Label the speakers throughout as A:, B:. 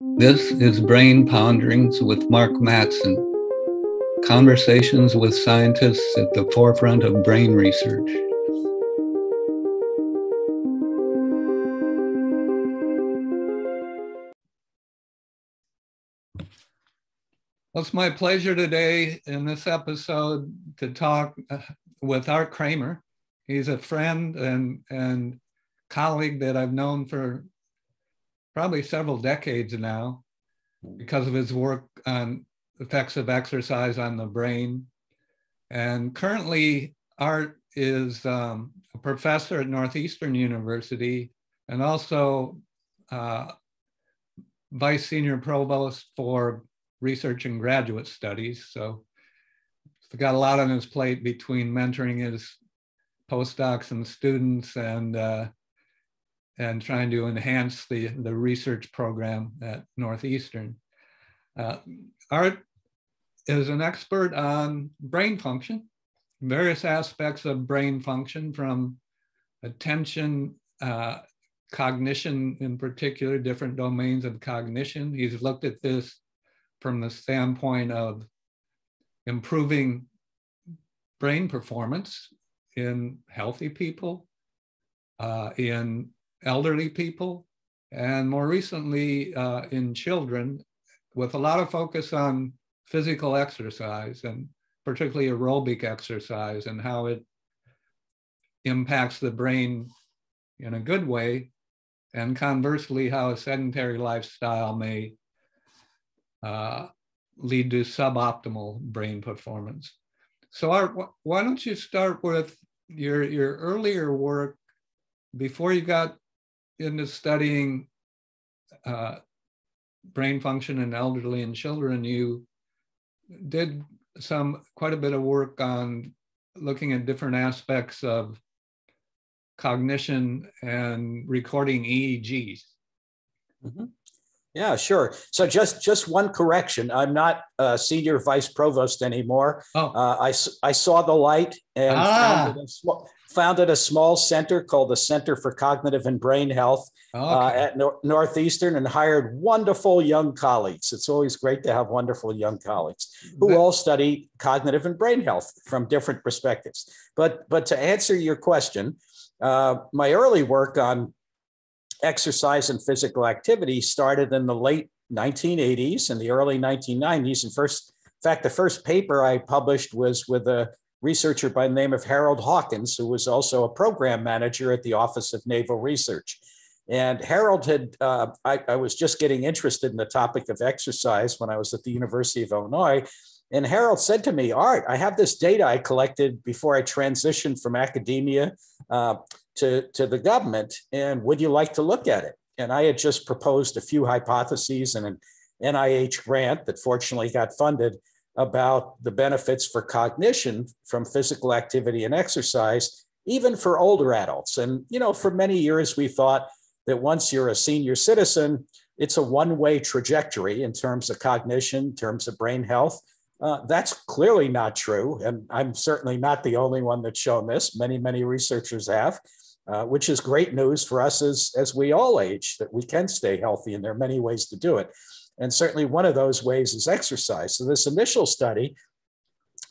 A: This is Brain Ponderings with Mark Mattson, Conversations with scientists at the forefront of brain research. Well, it's my pleasure today in this episode to talk uh, with Art Kramer. He's a friend and, and colleague that I've known for probably several decades now because of his work on effects of exercise on the brain. And currently, Art is um, a professor at Northeastern University and also uh, vice senior provost for research and graduate studies. So he's got a lot on his plate between mentoring his postdocs and students and uh, and trying to enhance the, the research program at Northeastern. Uh, Art is an expert on brain function, various aspects of brain function from attention, uh, cognition in particular, different domains of cognition. He's looked at this from the standpoint of improving brain performance in healthy people, uh, in elderly people, and more recently uh, in children, with a lot of focus on physical exercise and particularly aerobic exercise and how it impacts the brain in a good way, and conversely, how a sedentary lifestyle may uh, lead to suboptimal brain performance. So, Art, why don't you start with your your earlier work before you got into studying uh, brain function in elderly and children, you did some quite a bit of work on looking at different aspects of cognition and recording EEGs.
B: Mm-hmm. Yeah, sure. So just just one correction. I'm not a senior vice provost anymore. Oh. Uh, I, I saw the light and ah. founded, a, founded, a, small center called the Center for Cognitive and Brain Health uh, okay. uh, at Nor- Northeastern and hired wonderful young colleagues. It's always great to have wonderful young colleagues who all study cognitive and brain health from different perspectives. But but to answer your question, uh, my early work on exercise and physical activity started in the late 1980s and the early 1990s. And first, in fact, the first paper I published was with a researcher by the name of Harold Hawkins, who was also a program manager at the Office of Naval Research. And Harold had, uh, I, I was just getting interested in the topic of exercise when I was at the University of Illinois. And Harold said to me, Art, I have this data I collected before I transitioned from academia uh, to, to the government. And would you like to look at it? And I had just proposed a few hypotheses and an NIH grant that fortunately got funded about the benefits for cognition from physical activity and exercise, even for older adults. And, you know, for many years we thought that once you're a senior citizen, it's a one way trajectory in terms of cognition, in terms of brain health. Uh, that's clearly not true. And I'm certainly not the only one that's shown this. Many, many researchers have. Uh, which is great news for us as, as we all age, that we can stay healthy. And there are many ways to do it. And certainly one of those ways is exercise. So this initial study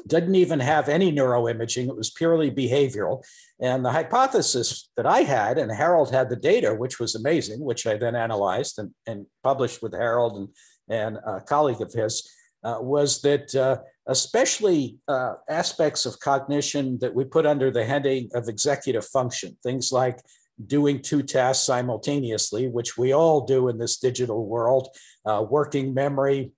B: didn't even have any neuroimaging, it was purely behavioral. And the hypothesis that I had, and Harold had the data, which was amazing, which I then analyzed and, and published with Harold and, and a colleague of his, uh, was that uh, especially uh, aspects of cognition that we put under the heading of executive function, things like doing two tasks simultaneously, which we all do in this digital world, uh, working memory,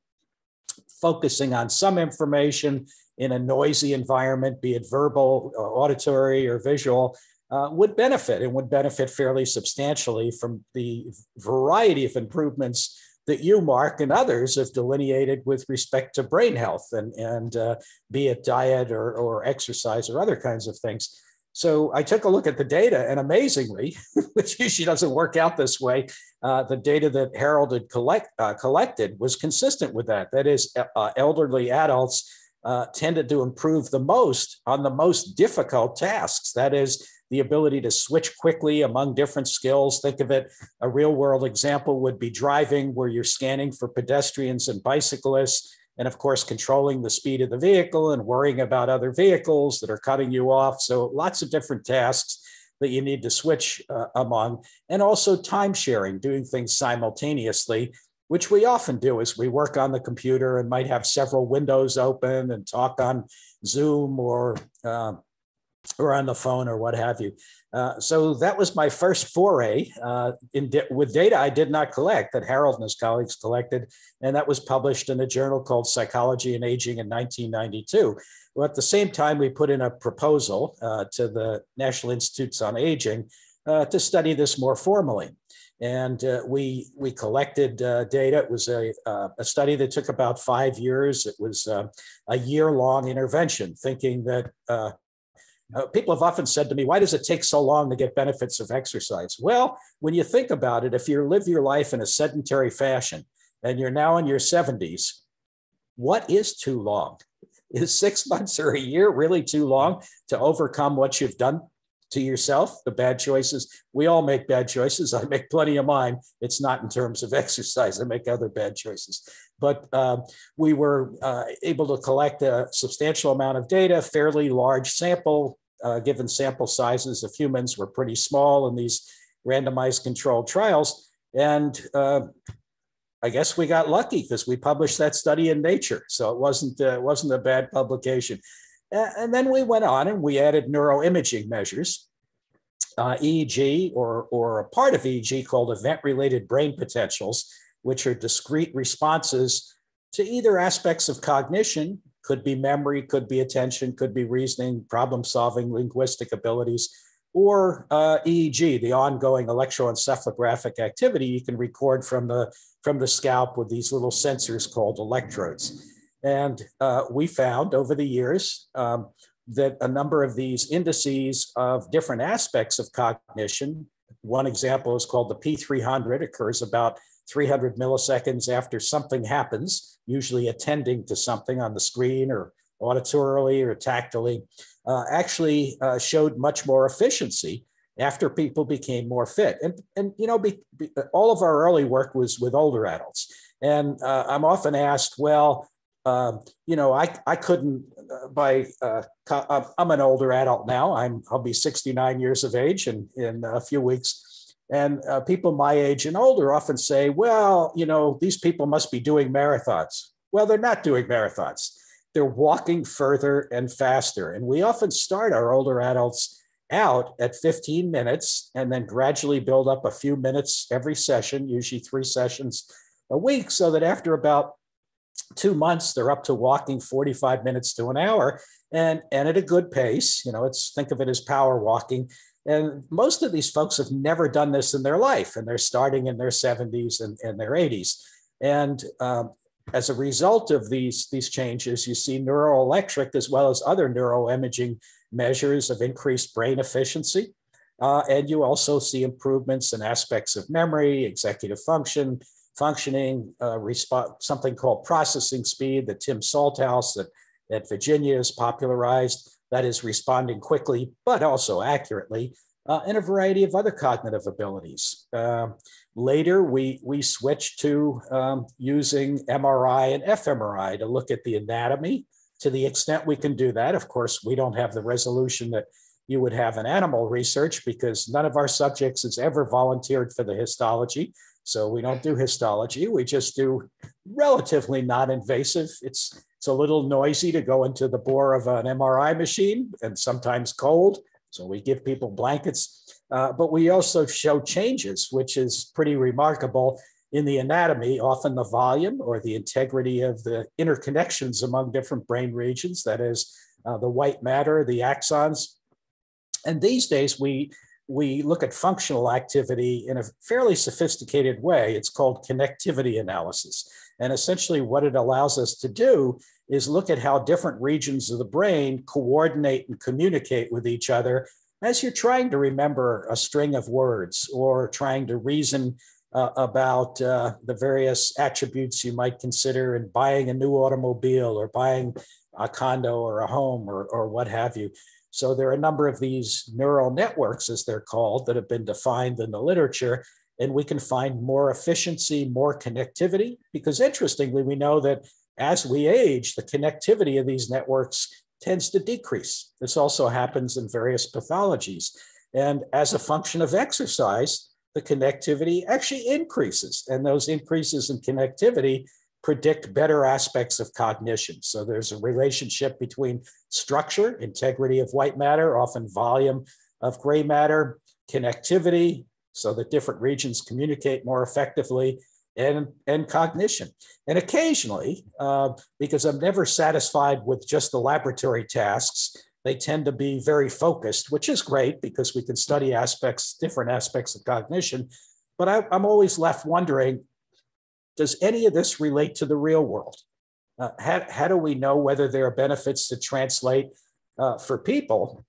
B: focusing on some information in a noisy environment, be it verbal, uh, auditory, or visual, uh, would benefit and would benefit fairly substantially from the variety of improvements that you, Mark, and others have delineated with respect to brain health and, and uh, be it diet or, or exercise or other kinds of things. So I took a look at the data, and amazingly, which usually doesn't work out this way, uh, the data that Harold had collect, uh, collected was consistent with that. That is, uh, elderly adults uh, tended to improve the most on the most difficult tasks. That is, the ability to switch quickly among different skills. Think of it, a real world example would be driving, where you're scanning for pedestrians and bicyclists, and of course, controlling the speed of the vehicle and worrying about other vehicles that are cutting you off. So, lots of different tasks that you need to switch uh, among, and also time sharing, doing things simultaneously which we often do as we work on the computer and might have several windows open and talk on Zoom or uh, or on the phone or what have you. Uh, so that was my first foray uh, di- with data I did not collect that Harold and his colleagues collected, and that was published in a journal called Psychology and Aging in 1992. Well, at the same time, we put in a proposal uh, to the National Institutes on Aging uh, to study this more formally and uh, we we collected uh, data. It was a a study that took about five years. It was a year long intervention, thinking that. Uh, people have often said to me, "Why does it take so long to get benefits of exercise?" Well, when you think about it, if you live your life in a sedentary fashion and you're now in your 70s, what is too long? Is six months or a year really too long to overcome what you've done to yourself, the bad choices. We all make bad choices. I make plenty of mine. It's not in terms of exercise, I make other bad choices. But uh, we were uh, able to collect a substantial amount of data, fairly large sample, uh, given sample sizes of humans were pretty small in these randomized controlled trials. And uh, I guess we got lucky because we published that study in Nature, so it wasn't uh, wasn't a bad publication. And then we went on and we added neuroimaging measures, uh, EEG or, or a part of EEG called event related brain potentials, which are discrete responses to either aspects of cognition, could be memory, could be attention, could be reasoning, problem solving, linguistic abilities, or uh, EEG, the ongoing electroencephalographic activity you can record from the, from the scalp with these little sensors called electrodes. And uh, we found over the years um, that a number of these indices of different aspects of cognition, one example is called the P300, occurs about 300 milliseconds after something happens, usually attending to something on the screen or auditorily or tactily, uh, actually uh, showed much more efficiency after people became more fit. And, and you know, be, be, all of our early work was with older adults. And uh, I'm often asked, well, um, you know, I, I couldn't uh, by, uh, I'm an older adult now. I'm, I'll be 69 years of age in, in a few weeks. And uh, people my age and older often say, well, you know, these people must be doing marathons. Well, they're not doing marathons. They're walking further and faster. And we often start our older adults out at 15 minutes and then gradually build up a few minutes every session, usually three sessions a week, so that after about two months, they're up to walking 45 minutes to an hour and, and at a good pace. You know, it's think of it as power walking. And most of these folks have never done this in their life, and they're starting in their 70s and, and their 80s. And um, as a result of these, these changes, you see neuroelectric as well as other neuroimaging measures of increased brain efficiency. Uh, and you also see improvements in aspects of memory, executive function, functioning, uh, resp- something called processing speed that Tim Salthouse at, at Virginia has popularized, that is responding quickly, but also accurately, uh, and a variety of other cognitive abilities. Uh, later, we, we switched to um, using MRI and fMRI to look at the anatomy. To the extent we can do that, of course, we don't have the resolution that you would have in animal research because none of our subjects has ever volunteered for the histology. So we don't do histology. We just do relatively non-invasive. It's it's a little noisy to go into the bore of an MRI machine and sometimes cold. So we give people blankets, uh, but we also show changes, which is pretty remarkable in the anatomy, often the volume or the integrity of the interconnections among different brain regions, that is uh, the white matter, the axons. And these days we we look at functional activity in a fairly sophisticated way. It's called connectivity analysis. And essentially, what it allows us to do is look at how different regions of the brain coordinate and communicate with each other as you're trying to remember a string of words or trying to reason uh, about uh, the various attributes you might consider in buying a new automobile or buying a condo or a home or, or what have you. So there are a number of these neural networks, as they're called, that have been defined in the literature. And we can find more efficiency, more connectivity, because interestingly, we know that as we age, the connectivity of these networks tends to decrease. This also happens in various pathologies. And as a function of exercise, the connectivity actually increases. And those increases in connectivity predict better aspects of cognition. So there's a relationship between structure, integrity of white matter, often volume of gray matter, connectivity, so that different regions communicate more effectively, and, and cognition. And occasionally, uh, because I'm never satisfied with just the laboratory tasks, they tend to be very focused, which is great because we can study aspects, different aspects of cognition. But I, I'm always left wondering does any of this relate to the real world? Uh, how, how do we know whether there are benefits to translate uh, for people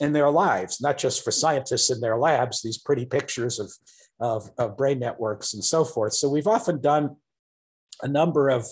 B: in their lives, not just for scientists in their labs, these pretty pictures of, of, of brain networks and so forth. So we've often done a number of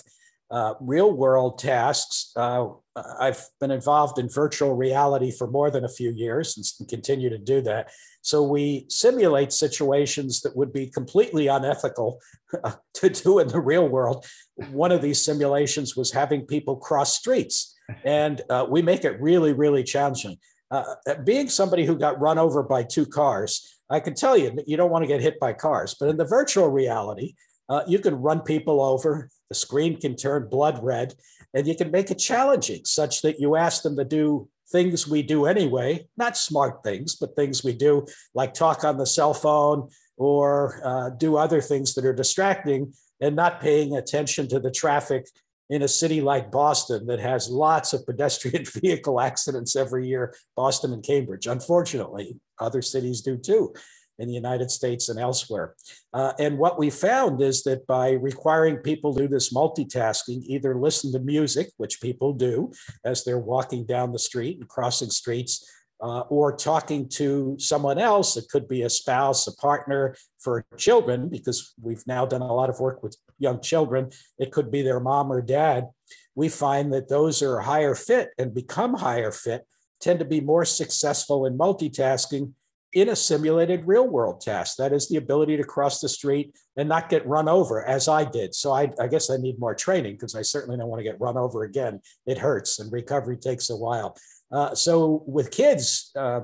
B: uh, real world tasks. Uh, I've been involved in virtual reality for more than a few years and continue to do that. So we simulate situations that would be completely unethical to do in the real world. One of these simulations was having people cross streets, and uh, we make it really, really challenging. Uh, being somebody who got run over by two cars, I can tell you, you don't want to get hit by cars. But in the virtual reality, uh, you can run people over. The screen can turn blood red, and you can make it challenging such that you ask them to do things we do anyway, not smart things, but things we do, like talk on the cell phone or uh, do other things that are distracting and not paying attention to the traffic in a city like Boston that has lots of pedestrian vehicle accidents every year, Boston and Cambridge. Unfortunately, other cities do too in the United States and elsewhere. Uh, and what we found is that by requiring people to do this multitasking, either listen to music, which people do as they're walking down the street and crossing streets, uh, or talking to someone else. It could be a spouse, a partner for children, because we've now done a lot of work with young children. It could be their mom or dad. We find that those who are higher fit and become higher fit tend to be more successful in multitasking in a simulated real world task. That is the ability to cross the street and not get run over as I did. So I, I guess I need more training because I certainly don't want to get run over again. It hurts and recovery takes a while. Uh, so with kids, uh,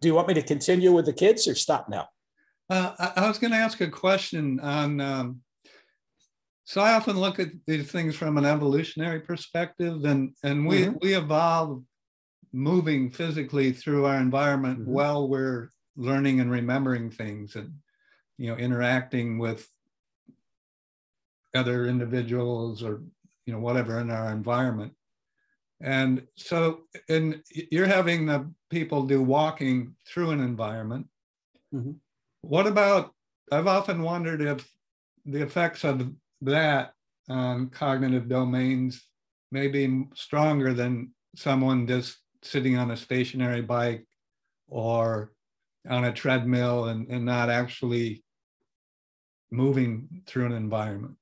B: do you want me to continue with the kids or stop now?
A: Uh, I, I, was going to ask a question on. Um, so I often look at these things from an evolutionary perspective, and and we mm-hmm. we evolve moving physically through our environment mm-hmm. while we're learning and remembering things and you know interacting with other individuals or you know whatever in our environment and so and you're having the people do walking through an environment mm-hmm. what about i've often wondered if the effects of that on cognitive domains may be stronger than someone just sitting on a stationary bike or on a treadmill and, and not actually moving through an environment?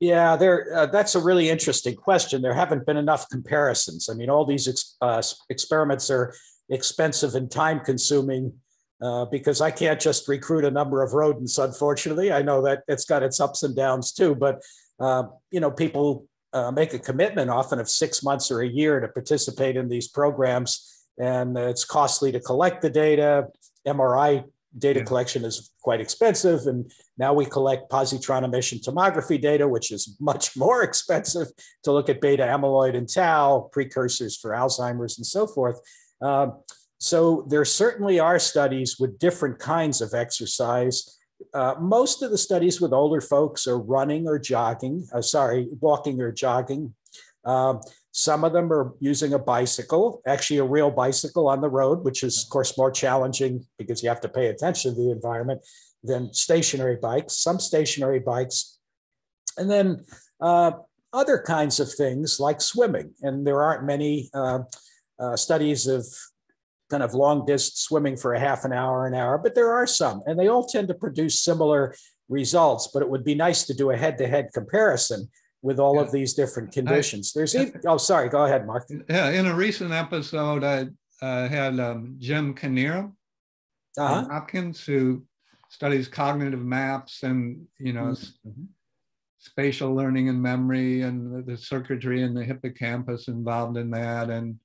B: Yeah, there. Uh, that's a really interesting question. There haven't been enough comparisons. I mean, all these ex- uh, experiments are expensive and time consuming uh, because I can't just recruit a number of rodents. Unfortunately, I know that it's got its ups and downs too. But uh, you know, people uh, make a commitment often of six months or a year to participate in these programs and it's costly to collect the data. MRI data yeah. collection is quite expensive, and now we collect positron emission tomography data, which is much more expensive to look at beta amyloid and tau, precursors for Alzheimer's and so forth. Um, so there certainly are studies with different kinds of exercise. Uh, most of the studies with older folks are running or jogging, uh, sorry, walking or jogging. Um, some of them are using a bicycle, actually a real bicycle on the road, which is, of course, more challenging because you have to pay attention to the environment than stationary bikes, some stationary bikes. And then uh, other kinds of things like swimming. And there aren't many uh, uh, studies of kind of long distance swimming for a half an hour, an hour, but there are some. And they all tend to produce similar results. But it would be nice to do a head to head comparison with all yeah. of these different conditions. There's even, oh, sorry, go ahead, Mark.
A: Yeah, in a recent episode, I uh, had um, Jim Knierim uh-huh. Hopkins, who studies cognitive maps and you know mm-hmm. spatial learning and memory and the, the, circuitry in the hippocampus involved in that. And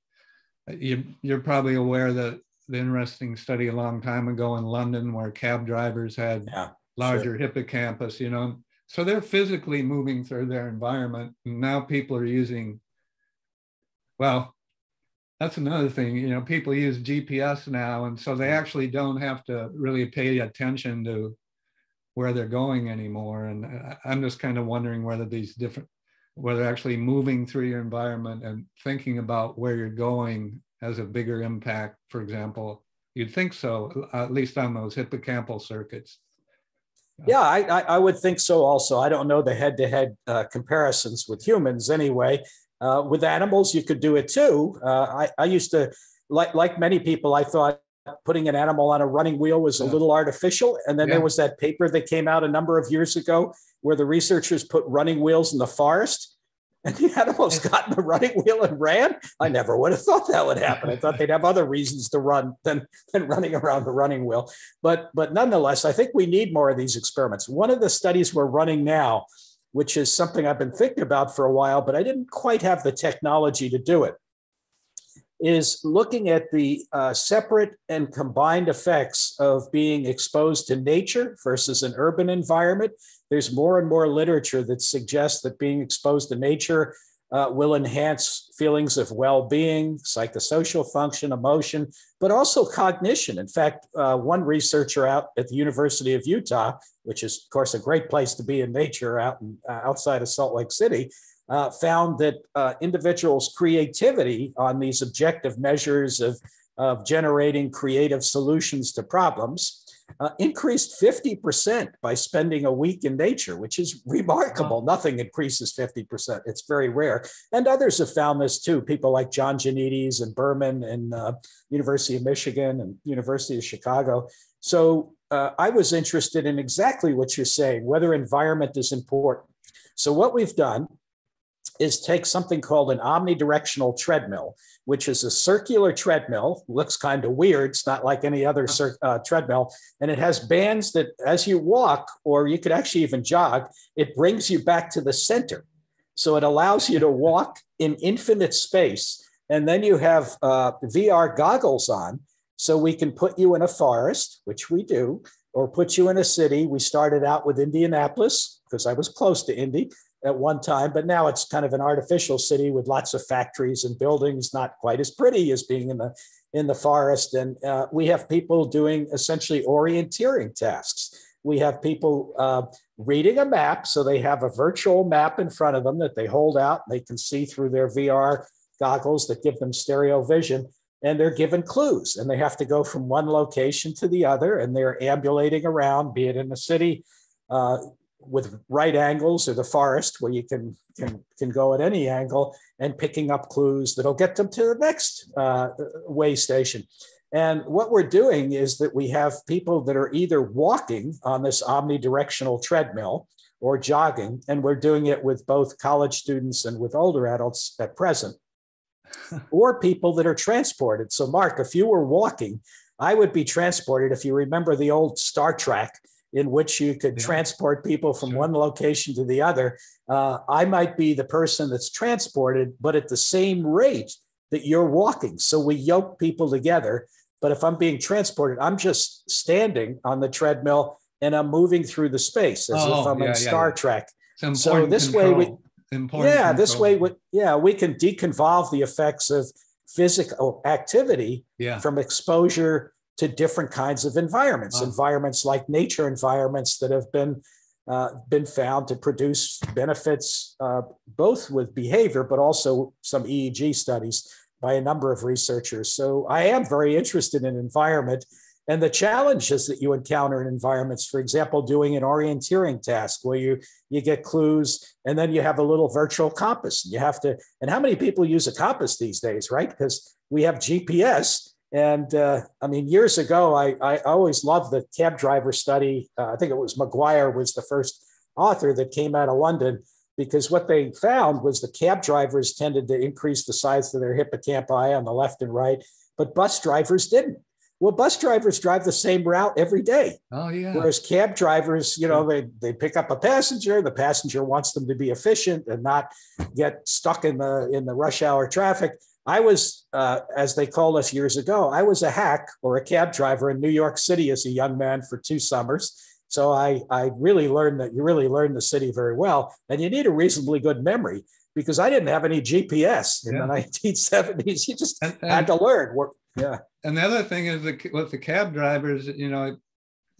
A: you, you're probably aware that the interesting study a long time ago in London where cab drivers had yeah, larger sure. hippocampus, you know. So they're physically moving through their environment. And now people are using, well, that's another thing. You know, people use GPS now, and so they actually don't have to really pay attention to where they're going anymore. And uh, I'm just kind of wondering whether these different, whether actually moving through your environment and thinking about where you're going has a bigger impact. For example, you'd think so, at least on those hippocampal circuits.
B: Yeah, I, I would think so also. I don't know the head to head comparisons with humans anyway. Uh, with animals, you could do it too. Uh, I, I used to, like, like many people, I thought putting an animal on a running wheel was a little artificial. And then yeah. there was that paper that came out a number of years ago where the researchers put running wheels in the forest and the animals got in the running wheel and ran. I never would have thought that would happen. I thought they'd have other reasons to run than, than running around the running wheel. But, but nonetheless, I think we need more of these experiments. One of the studies we're running now which is something I've been thinking about for a while, but I didn't quite have the technology to do it, is looking at the uh, separate and combined effects of being exposed to nature versus an urban environment. There's more and more literature that suggests that being exposed to nature uh, will enhance feelings of well being, psychosocial function, emotion, but also cognition. In fact, uh, one researcher out at the University of Utah, which is, of course, a great place to be in nature out in, uh, outside of Salt Lake City, uh, found that uh, individuals' creativity on these objective measures of, of generating creative solutions to problems uh, increased 50% by spending a week in nature, which is remarkable. Wow. Nothing increases 50%. It's very rare. And others have found this too. People like John Jonides and Berman and uh, University of Michigan and University of Chicago. So uh, I was interested in exactly what you're saying, whether environment is important. So what we've done is take something called an omnidirectional treadmill, which is a circular treadmill. Looks kind of weird. It's not like any other uh, treadmill. And it has bands that, as you walk, or you could actually even jog, it brings you back to the center. So it allows you to walk in infinite space. And then you have uh, VR goggles on. So we can put you in a forest, which we do, or put you in a city. We started out with Indianapolis because I was close to Indy at one time, but now it's kind of an artificial city with lots of factories and buildings, not quite as pretty as being in the in the forest. And uh, we have people doing essentially orienteering tasks. We have people uh, reading a map, so they have a virtual map in front of them that they hold out. And they can see through their VR goggles that give them stereo vision, and they're given clues. And they have to go from one location to the other, and they're ambulating around, be it in the city. Uh, with right angles or the forest where you can can can go at any angle and picking up clues that'll get them to the next uh, way station. And what we're doing is that we have people that are either walking on this omnidirectional treadmill or jogging, and we're doing it with both college students and with older adults at present, or people that are transported. So, Mark, if you were walking, I would be transported. If you remember the old Star Trek, in which you could yeah. transport people from sure. one location to the other. Uh, I might be the person that's transported, but at the same rate that you're walking. So we yoke people together. But if I'm being transported, I'm just standing on the treadmill and I'm moving through the space as oh, if I'm yeah, in Star yeah. Trek. So this control. way we, important yeah, control. this way we, yeah, we can deconvolve the effects of physical activity yeah. from exposure to different kinds of environments, wow. environments like nature environments that have been uh, been found to produce benefits uh, both with behavior, but also some EEG studies by a number of researchers. So I am very interested in environment and the challenges that you encounter in environments. For example, doing an orienteering task where you you get clues and then you have a little virtual compass. And you have to. And how many people use a compass these days, right? Because we have GPS and uh, I mean, years ago, I, I always loved the cab driver study. Uh, I think it was Maguire was the first author that came out of London because what they found was the cab drivers tended to increase the size of their hippocampi on the left and right, but bus drivers didn't. Well, bus drivers drive the same route every day.
A: Oh, yeah.
B: Whereas cab drivers, you know, they, they pick up a passenger. The passenger wants them to be efficient and not get stuck in the in the rush hour traffic. I was, uh, as they called us years ago, I was a hack or a cab driver in New York City as a young man for two summers. So I, I really learned that you really learn the city very well, and you need a reasonably good memory because I didn't have any GPS in yeah. the 1970s. You just and, and, had to learn. Yeah.
A: And the other thing is that with the cab drivers, you know,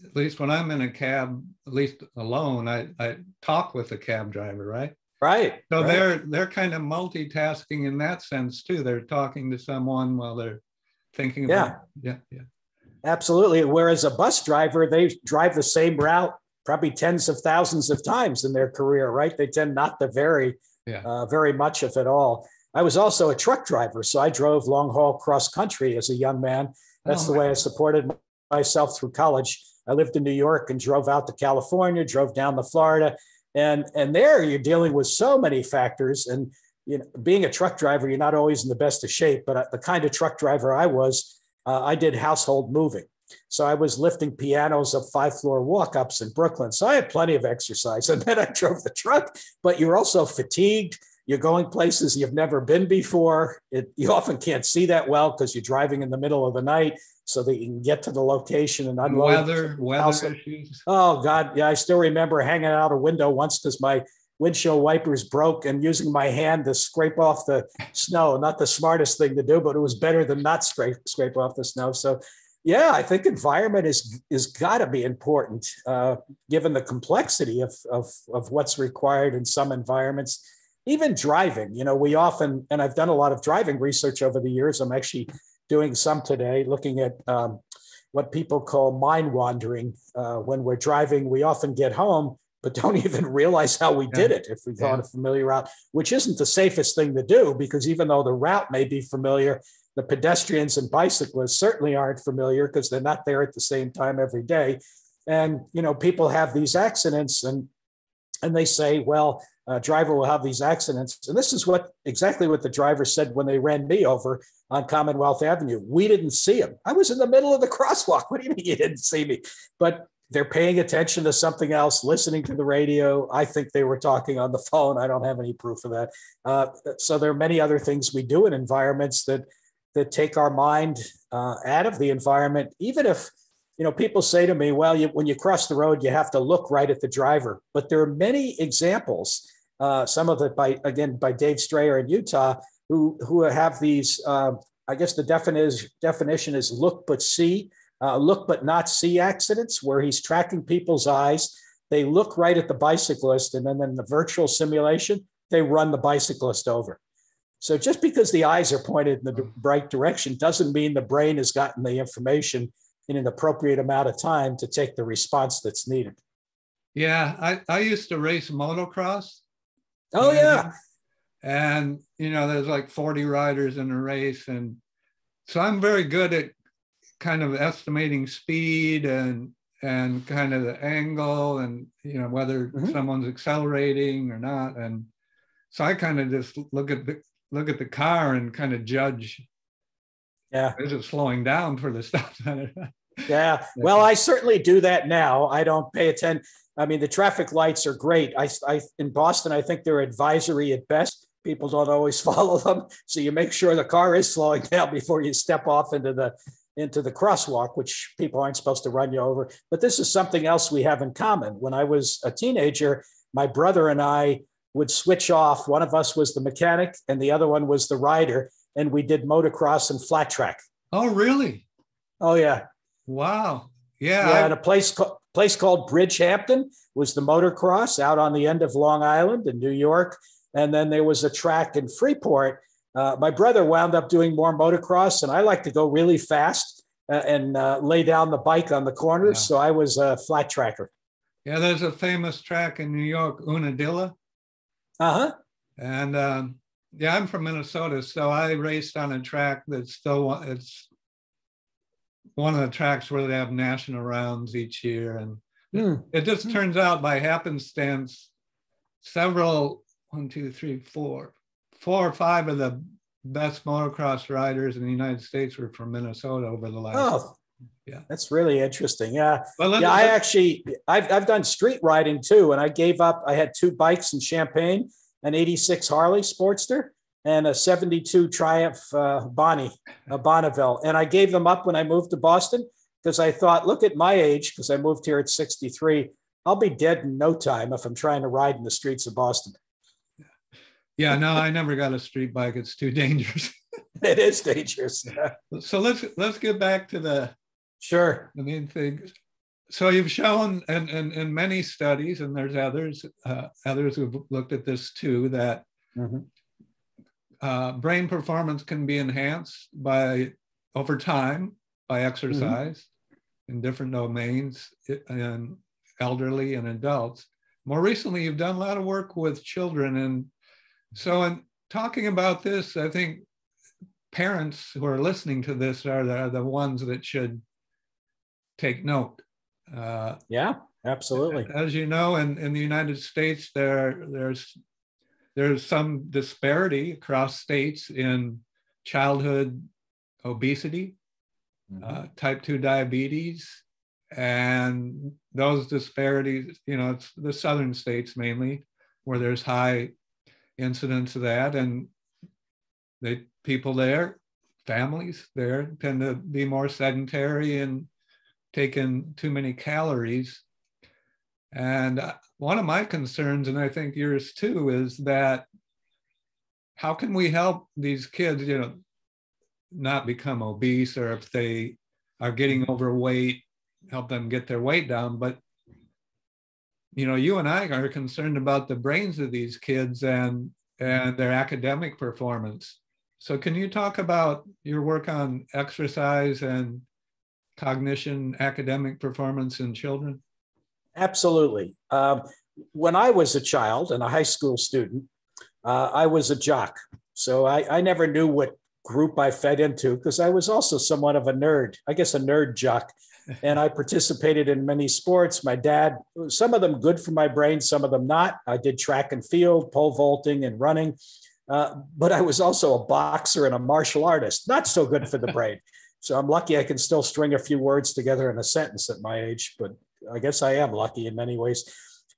A: at least when I'm in a cab, at least alone, I, I talk with the cab driver, right?
B: Right.
A: So
B: right.
A: they're they're kind of multitasking in that sense too. They're talking to someone while they're thinking about
B: yeah. yeah, yeah. Absolutely. Whereas a bus driver, they drive the same route probably tens of thousands of times in their career, right? They tend not to vary yeah. uh, very much, if at all. I was also a truck driver, so I drove long haul cross country as a young man. That's oh, the way I supported myself through college. I lived in New York and drove out to California, drove down to Florida, and and there you're dealing with so many factors. And you know, being a truck driver, you're not always in the best of shape. But the kind of truck driver I was, uh, I did household moving. So I was lifting pianos up five floor walk ups in Brooklyn. So I had plenty of exercise. And then I drove the truck, but you're also fatigued you're going places you've never been before. It, you often can't see that well because you're driving in the middle of the night so that you can get to the location and unload.
A: Weather, weather issues.
B: Oh God, yeah, I still remember hanging out a window once because my windshield wipers broke and using my hand to scrape off the snow. Not the smartest thing to do, but it was better than not scrape scrape off the snow. So, yeah, I think environment is is got to be important uh, given the complexity of, of of what's required in some environments even driving, you know, we often, and I've done a lot of driving research over the years. I'm actually doing some today, looking at um, what people call mind wandering. Uh, when we're driving, we often get home, but don't even realize how we did it if we go yeah. a familiar route, which isn't the safest thing to do because even though the route may be familiar, the pedestrians and bicyclists certainly aren't familiar because they're not there at the same time every day. And you know, people have these accidents and and they say, well, driver will have these accidents. And this is what exactly what the driver said when they ran me over on Commonwealth Avenue. We didn't see him. I was in the middle of the crosswalk. What do you mean you didn't see me? But they're paying attention to something else, listening to the radio. I think they were talking on the phone. I don't have any proof of that. Uh, so there are many other things we do in environments that that take our mind uh, out of the environment, even if you know, people say to me, well, you, when you cross the road, you have to look right at the driver. But there are many examples, uh, some of it by, again, by Dave Strayer in Utah, who, who have these, uh, I guess the definition, definition is look but see, uh, look but not see accidents, where he's tracking people's eyes. They look right at the bicyclist, and then in the virtual simulation, they run the bicyclist over. So just because the eyes are pointed in the right direction doesn't mean the brain has gotten the information in an appropriate amount of time to take the response that's needed.
A: Yeah, I, I used to race motocross.
B: Oh, and, yeah.
A: And, you know, there's like 40 riders in a race. And so I'm very good at kind of estimating speed and and kind of the angle and you know whether mm-hmm. someone's accelerating or not and so i kind of just look at the look at the car and kind of judge
B: yeah.
A: Is it slowing down for the stop sign?
B: yeah. Well, I certainly do that now. I don't pay attention. I mean, the traffic lights are great. I, I in Boston, I think they're advisory at best. People don't always follow them, so you make sure the car is slowing down before you step off into the into the crosswalk, which people aren't supposed to run you over. But this is something else we have in common. When I was a teenager, my brother and I would switch off. One of us was the mechanic, and the other one was the rider and we did motocross and flat track.
A: Oh, really?
B: Oh, yeah.
A: Wow. Yeah.
B: Yeah, I... and a place place called Bridgehampton was the motocross out on the end of Long Island in New York, and then there was a track in Freeport. Uh, my brother wound up doing more motocross, and I like to go really fast uh, and uh, lay down the bike on the corners. Yeah. So I was a flat tracker.
A: Yeah, there's a famous track in New York, Unadilla.
B: Uh huh.
A: And um, yeah, I'm from Minnesota, so I raced on a track that's still it's one of the tracks where they have national rounds each year, and mm. it just mm. turns out by happenstance, several one, two, three, four, four or five of the best motocross riders in the United States were from Minnesota over the last.
B: Oh, yeah, that's really interesting. Yeah, well, yeah. I actually, I've I've done street riding too, and I gave up. I had two bikes in Champaign, an '86 Harley Sportster, and a 72 Triumph uh, Bonnie, Bonneville. And I gave them up when I moved to Boston because I thought, look at my age, because I moved here at 63. I'll be dead in no time if I'm trying to ride in the streets of Boston.
A: Yeah, no, I never got a street bike. It's too dangerous.
B: it is dangerous.
A: so let's let's get back to the
B: sure
A: the main thing. So you've shown in, in, in many studies, and there's others uh, others who've looked at this too, that mm-hmm. uh, brain performance can be enhanced by over time by exercise mm-hmm. in different domains in elderly and adults. More recently, you've done a lot of work with children and so, in talking about this, I think parents who are listening to this are the, are the ones that should take note.
B: Uh, yeah, absolutely.
A: As you know, in, in the United States, there there's there's some disparity across states in childhood obesity, mm-hmm. uh, type 2 diabetes, and those disparities, you know, it's the southern states mainly where there's high incidents of that. And the people there, families there, tend to be more sedentary and taking too many calories. And one of my concerns, and I think yours too, is that how can we help these kids, you know, not become obese or if they are getting mm-hmm. overweight, help them get their weight down. But you know, you and I are concerned about the brains of these kids and mm-hmm. and their academic performance. So can you talk about your work on exercise and cognition, academic performance in children?
B: Absolutely. Um, when I was a child and a high school student, uh, I was a jock. So I, I never knew what group I fed into because I was also somewhat of a nerd, I guess a nerd jock and I participated in many sports. My dad, some of them good for my brain, some of them not. I did track and field, pole vaulting, and running. Uh, but I was also a boxer and a martial artist, not so good for the brain. So I'm lucky I can still string a few words together in a sentence at my age, but I guess I am lucky in many ways.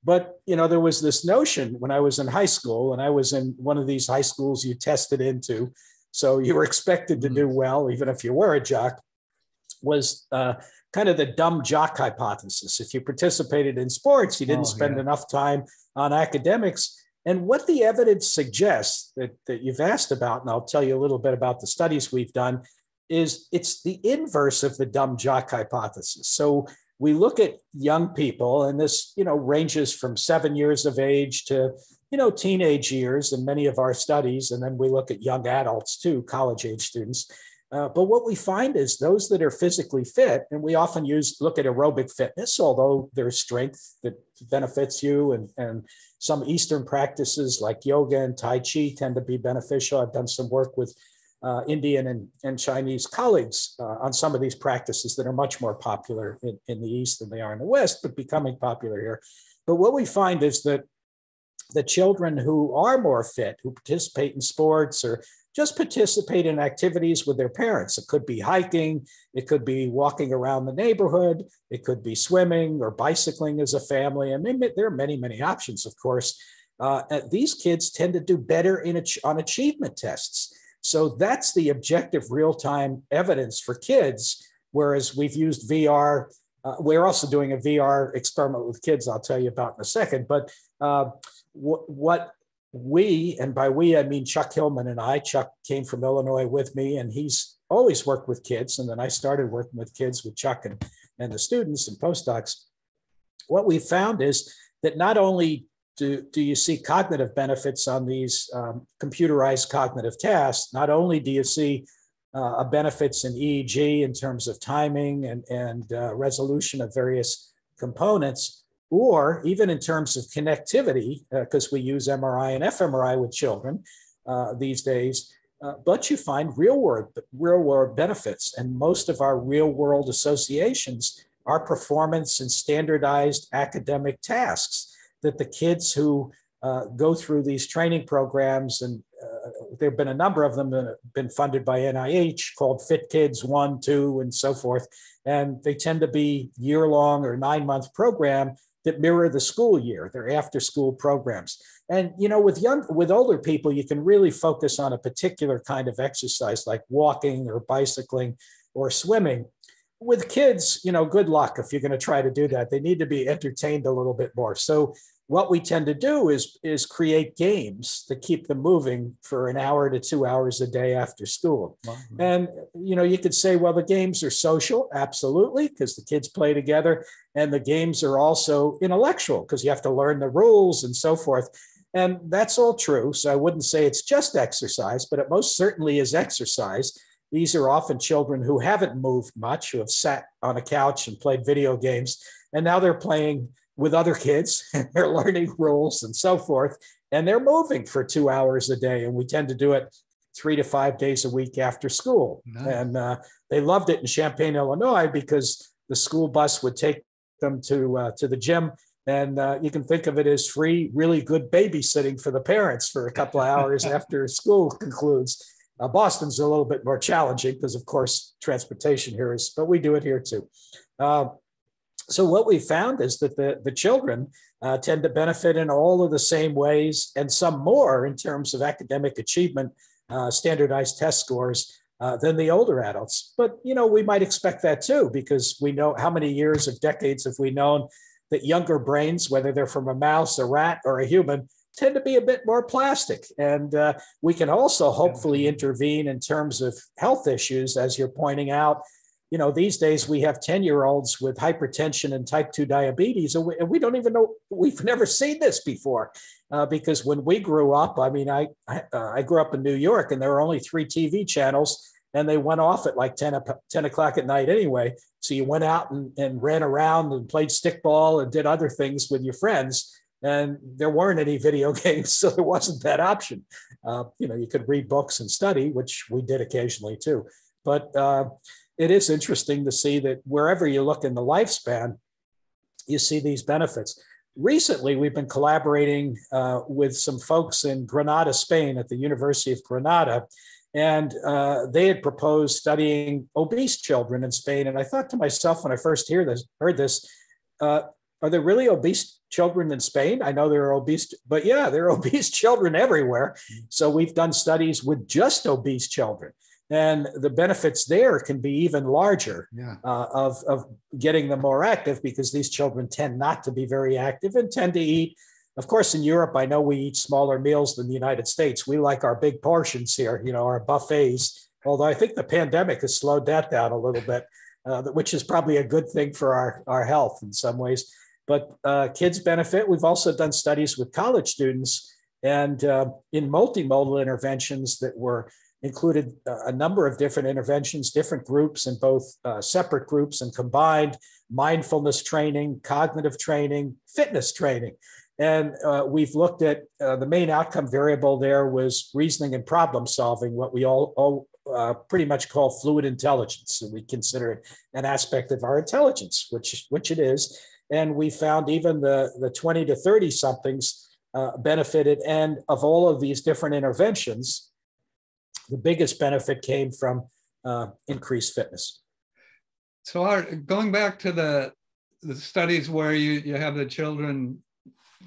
B: But you know, there was this notion when I was in high school, and I was in one of these high schools you tested into, so you were expected to do mm-hmm. well, even if you were a jock. Was uh, kind of the dumb jock hypothesis. If you participated in sports, you didn't oh, spend yeah. enough time on academics. And what the evidence suggests that, that you've asked about, and I'll tell you a little bit about the studies we've done, is it's the inverse of the dumb jock hypothesis. So we look at young people, and this you know ranges from seven years of age to you know teenage years in many of our studies, and then we look at young adults too, college age students. Uh, but what we find is those that are physically fit, and we often use look at aerobic fitness, although there's strength that benefits you, and, and some Eastern practices like yoga and Tai Chi tend to be beneficial. I've done some work with uh, Indian and, and Chinese colleagues uh, on some of these practices that are much more popular in, in the East than they are in the West, but becoming popular here. But what we find is that the children who are more fit, who participate in sports or just participate in activities with their parents. It could be hiking, it could be walking around the neighborhood, it could be swimming or bicycling as a family. I mean, there are many, many options, of course. Uh, these kids tend to do better in on achievement tests. So that's the objective real time evidence for kids. Whereas we've used VR, uh, we're also doing a VR experiment with kids, I'll tell you about in a second. But uh, what we, and by we, I mean Chuck Hillman and I. Chuck came from Illinois with me, and he's always worked with kids. And then I started working with kids with Chuck and, and the students and postdocs. What we found is that not only do, do you see cognitive benefits on these um, computerized cognitive tasks, not only do you see uh, benefits in EEG in terms of timing and, and uh, resolution of various components, or even in terms of connectivity, because uh, we use MRI and fMRI with children uh, these days. Uh, but you find real world, real world benefits, and most of our real world associations are performance and standardized academic tasks that the kids who uh, go through these training programs and uh, there have been a number of them that have been funded by NIH called Fit Kids 1, 2, and so forth. And they tend to be year long or nine month program that mirror the school year. They're after school programs. And you know, with young with older people, you can really focus on a particular kind of exercise like walking or bicycling or swimming. With kids, you know, good luck if you're going to try to do that. They need to be entertained a little bit more. So what we tend to do is is create games that keep them moving for an hour to two hours a day after school. And you know you could say well the games are social absolutely because the kids play together and the games are also intellectual because you have to learn the rules and so forth. And that's all true so i wouldn't say it's just exercise but it most certainly is exercise. These are often children who haven't moved much who have sat on a couch and played video games and now they're playing with other kids and they're learning rules and so forth. And they're moving for two hours a day. And we tend to do it three to five days a week after school. Nice. And uh, they loved it in Champaign, Illinois, because the school bus would take them to, uh, to the gym. And uh, you can think of it as free, really good babysitting for the parents for a couple of hours after school concludes. Uh, Boston's a little bit more challenging because, of course, transportation here is, but we do it here too. So what we found is that the, the children uh, tend to benefit in all of the same ways and some more in terms of academic achievement, uh, standardized test scores uh, than the older adults. But, you know, we might expect that too, because we know how many years of decades have we known that younger brains, whether they're from a mouse, a rat, or a human, tend to be a bit more plastic. And uh, we can also hopefully intervene in terms of health issues, as you're pointing out, you know, these days we have 10 year olds with hypertension and type 2 diabetes, and we, and we don't even know, we've never seen this before. Uh, because when we grew up, I mean, I, I, uh, I, grew up in New York and there were only three TV channels and they went off at like 10, 10 o'clock at night anyway. So you went out and, and ran around and played stickball and did other things with your friends. And there weren't any video games, so there wasn't that option. Uh, you know, you could read books and study, which we did occasionally too. But uh, it is interesting to see that wherever you look in the lifespan, you see these benefits. Recently, we've been collaborating uh, with some folks in Granada, Spain, at the University of Granada, and uh, they had proposed studying obese children in Spain. And I thought to myself when I first hear this, heard this, uh, are there really obese children in Spain? I know there are obese, but yeah, there are obese children everywhere. Mm. So we've done studies with just obese children and the benefits there can be even larger yeah. uh, of, of getting them more active because these children tend not to be very active and tend to eat. Of course in europe i know we eat smaller meals than the united states. We like our big portions here you know our buffets although i think the pandemic has slowed that down a little bit uh, which is probably a good thing for our, our health in some ways. But uh, kids benefit. We've also done studies with college students and uh, in multimodal interventions that were included a number of different interventions, different groups and both uh, separate groups and combined mindfulness training, cognitive training, fitness training. And uh, we've looked at uh, the main outcome variable there was reasoning and problem solving, what we all, all uh, pretty much call fluid intelligence. And we consider it an aspect of our intelligence, which, which it is. And we found even the, the 20 to 30 somethings uh, benefited. And of all of these different interventions, the biggest benefit came from uh, increased fitness.
A: So, Art, going back to the the studies where you you have the children,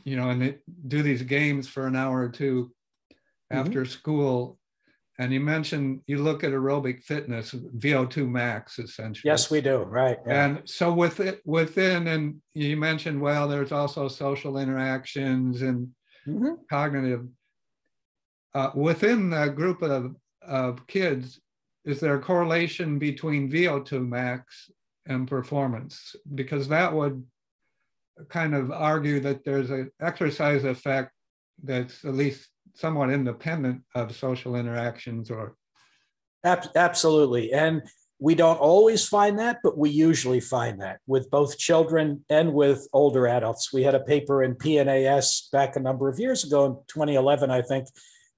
A: you know, and they do these games for an hour or 2 mm-hmm. after school, and you mentioned you look at aerobic fitness, VO2 max, essentially.
B: Yes, we do. Right.
A: Yeah. And so with it, within, and you mentioned, well, there's also social interactions and mm-hmm. cognitive. Uh, within a group of of kids, is there a correlation between VO2 max and performance? Because that would kind of argue that there's an exercise effect that's at least somewhat independent of social interactions or.
B: Absolutely. And we don't always find that but we usually find that with both children and with older adults. We had a paper in pnas back a number of years ago in 2011 i think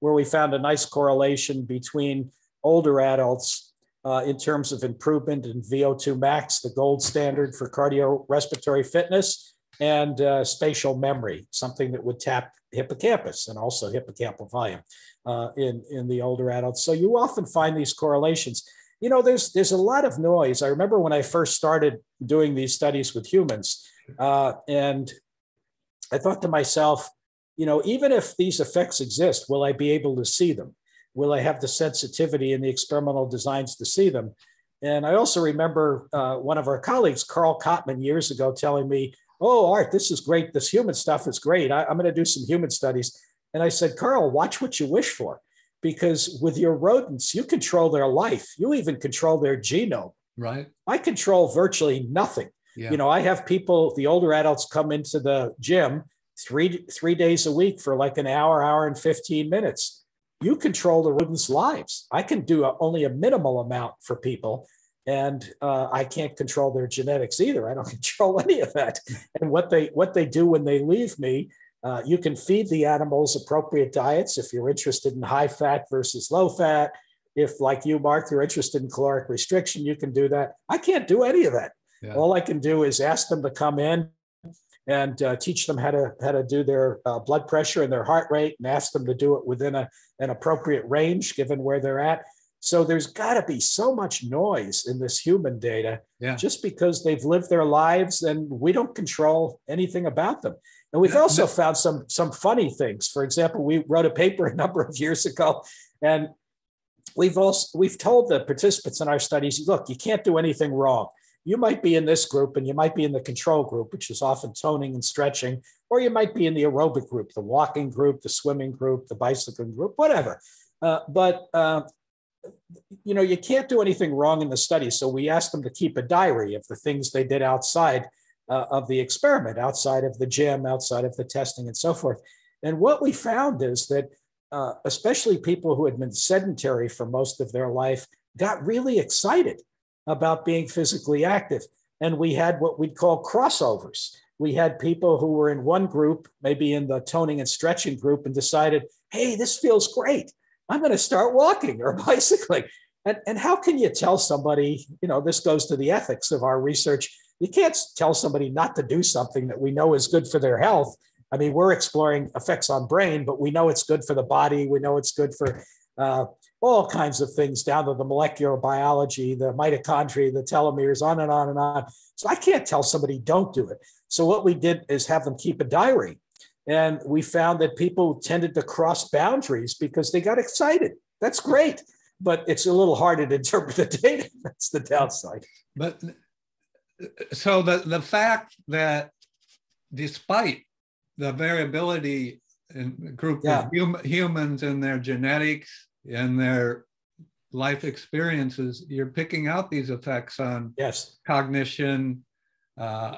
B: where we found a nice correlation between older adults uh, in terms of improvement in VO2 max, the gold standard for cardiorespiratory fitness, and uh, spatial memory, something that would tap hippocampus and also hippocampal volume uh, in, in the older adults. So you often find these correlations. You know, there's, there's a lot of noise. I remember when I first started doing these studies with humans, uh, and I thought to myself, you know, even if these effects exist, will I be able to see them? Will I have the sensitivity in the experimental designs to see them? And I also remember uh, one of our colleagues, Carl Cotman, years ago telling me, Oh, Art, this is great. This human stuff is great. I, I'm going to do some human studies. And I said, Carl, watch what you wish for, because with your rodents, you control their life. You even control their genome.
A: Right.
B: I control virtually nothing. Yeah. You know, I have people, the older adults come into the gym three three days a week for like an hour, hour and 15 minutes. You control the rodents' lives. I can do a, only a minimal amount for people, and uh, I can't control their genetics either. I don't control any of that. And what they what they do when they leave me, uh, you can feed the animals appropriate diets if you're interested in high fat versus low fat. If, like you, Mark, you're interested in caloric restriction, you can do that. I can't do any of that. Yeah. All I can do is ask them to come in and uh, teach them how to how to do their uh, blood pressure and their heart rate, and ask them to do it within a, an appropriate range given where they're at. So there's got to be so much noise in this human data, yeah. just because they've lived their lives and we don't control anything about them. And we've also found some some funny things. For example, we wrote a paper a number of years ago, and we've also we've told the participants in our studies, look, you can't do anything wrong you might be in this group and you might be in the control group, which is often toning and stretching, or you might be in the aerobic group, the walking group, the swimming group, the bicycling group, whatever. Uh, but uh, you know, you can't do anything wrong in the study. So we asked them to keep a diary of the things they did outside uh, of the experiment, outside of the gym, outside of the testing, and so forth. And what we found is that, uh, especially people who had been sedentary for most of their life, got really excited about being physically active. And we had what we'd call crossovers. We had people who were in one group, maybe in the toning and stretching group, and decided, hey, this feels great. I'm going to start walking or bicycling. And, and how can you tell somebody, you know, this goes to the ethics of our research. You can't tell somebody not to do something that we know is good for their health. I mean, we're exploring effects on brain, but we know it's good for the body. We know it's good for uh, all kinds of things down to the molecular biology, the mitochondria, the telomeres, on and on and on. So I can't tell somebody don't do it. So what we did is have them keep a diary. And we found that people tended to cross boundaries because they got excited. That's great. But it's a little harder to interpret the data. That's the downside.
A: But so the, the fact that despite the variability in group yeah. of hum, humans and their genetics and their life experiences, you're picking out these effects on
B: yes.
A: cognition, uh,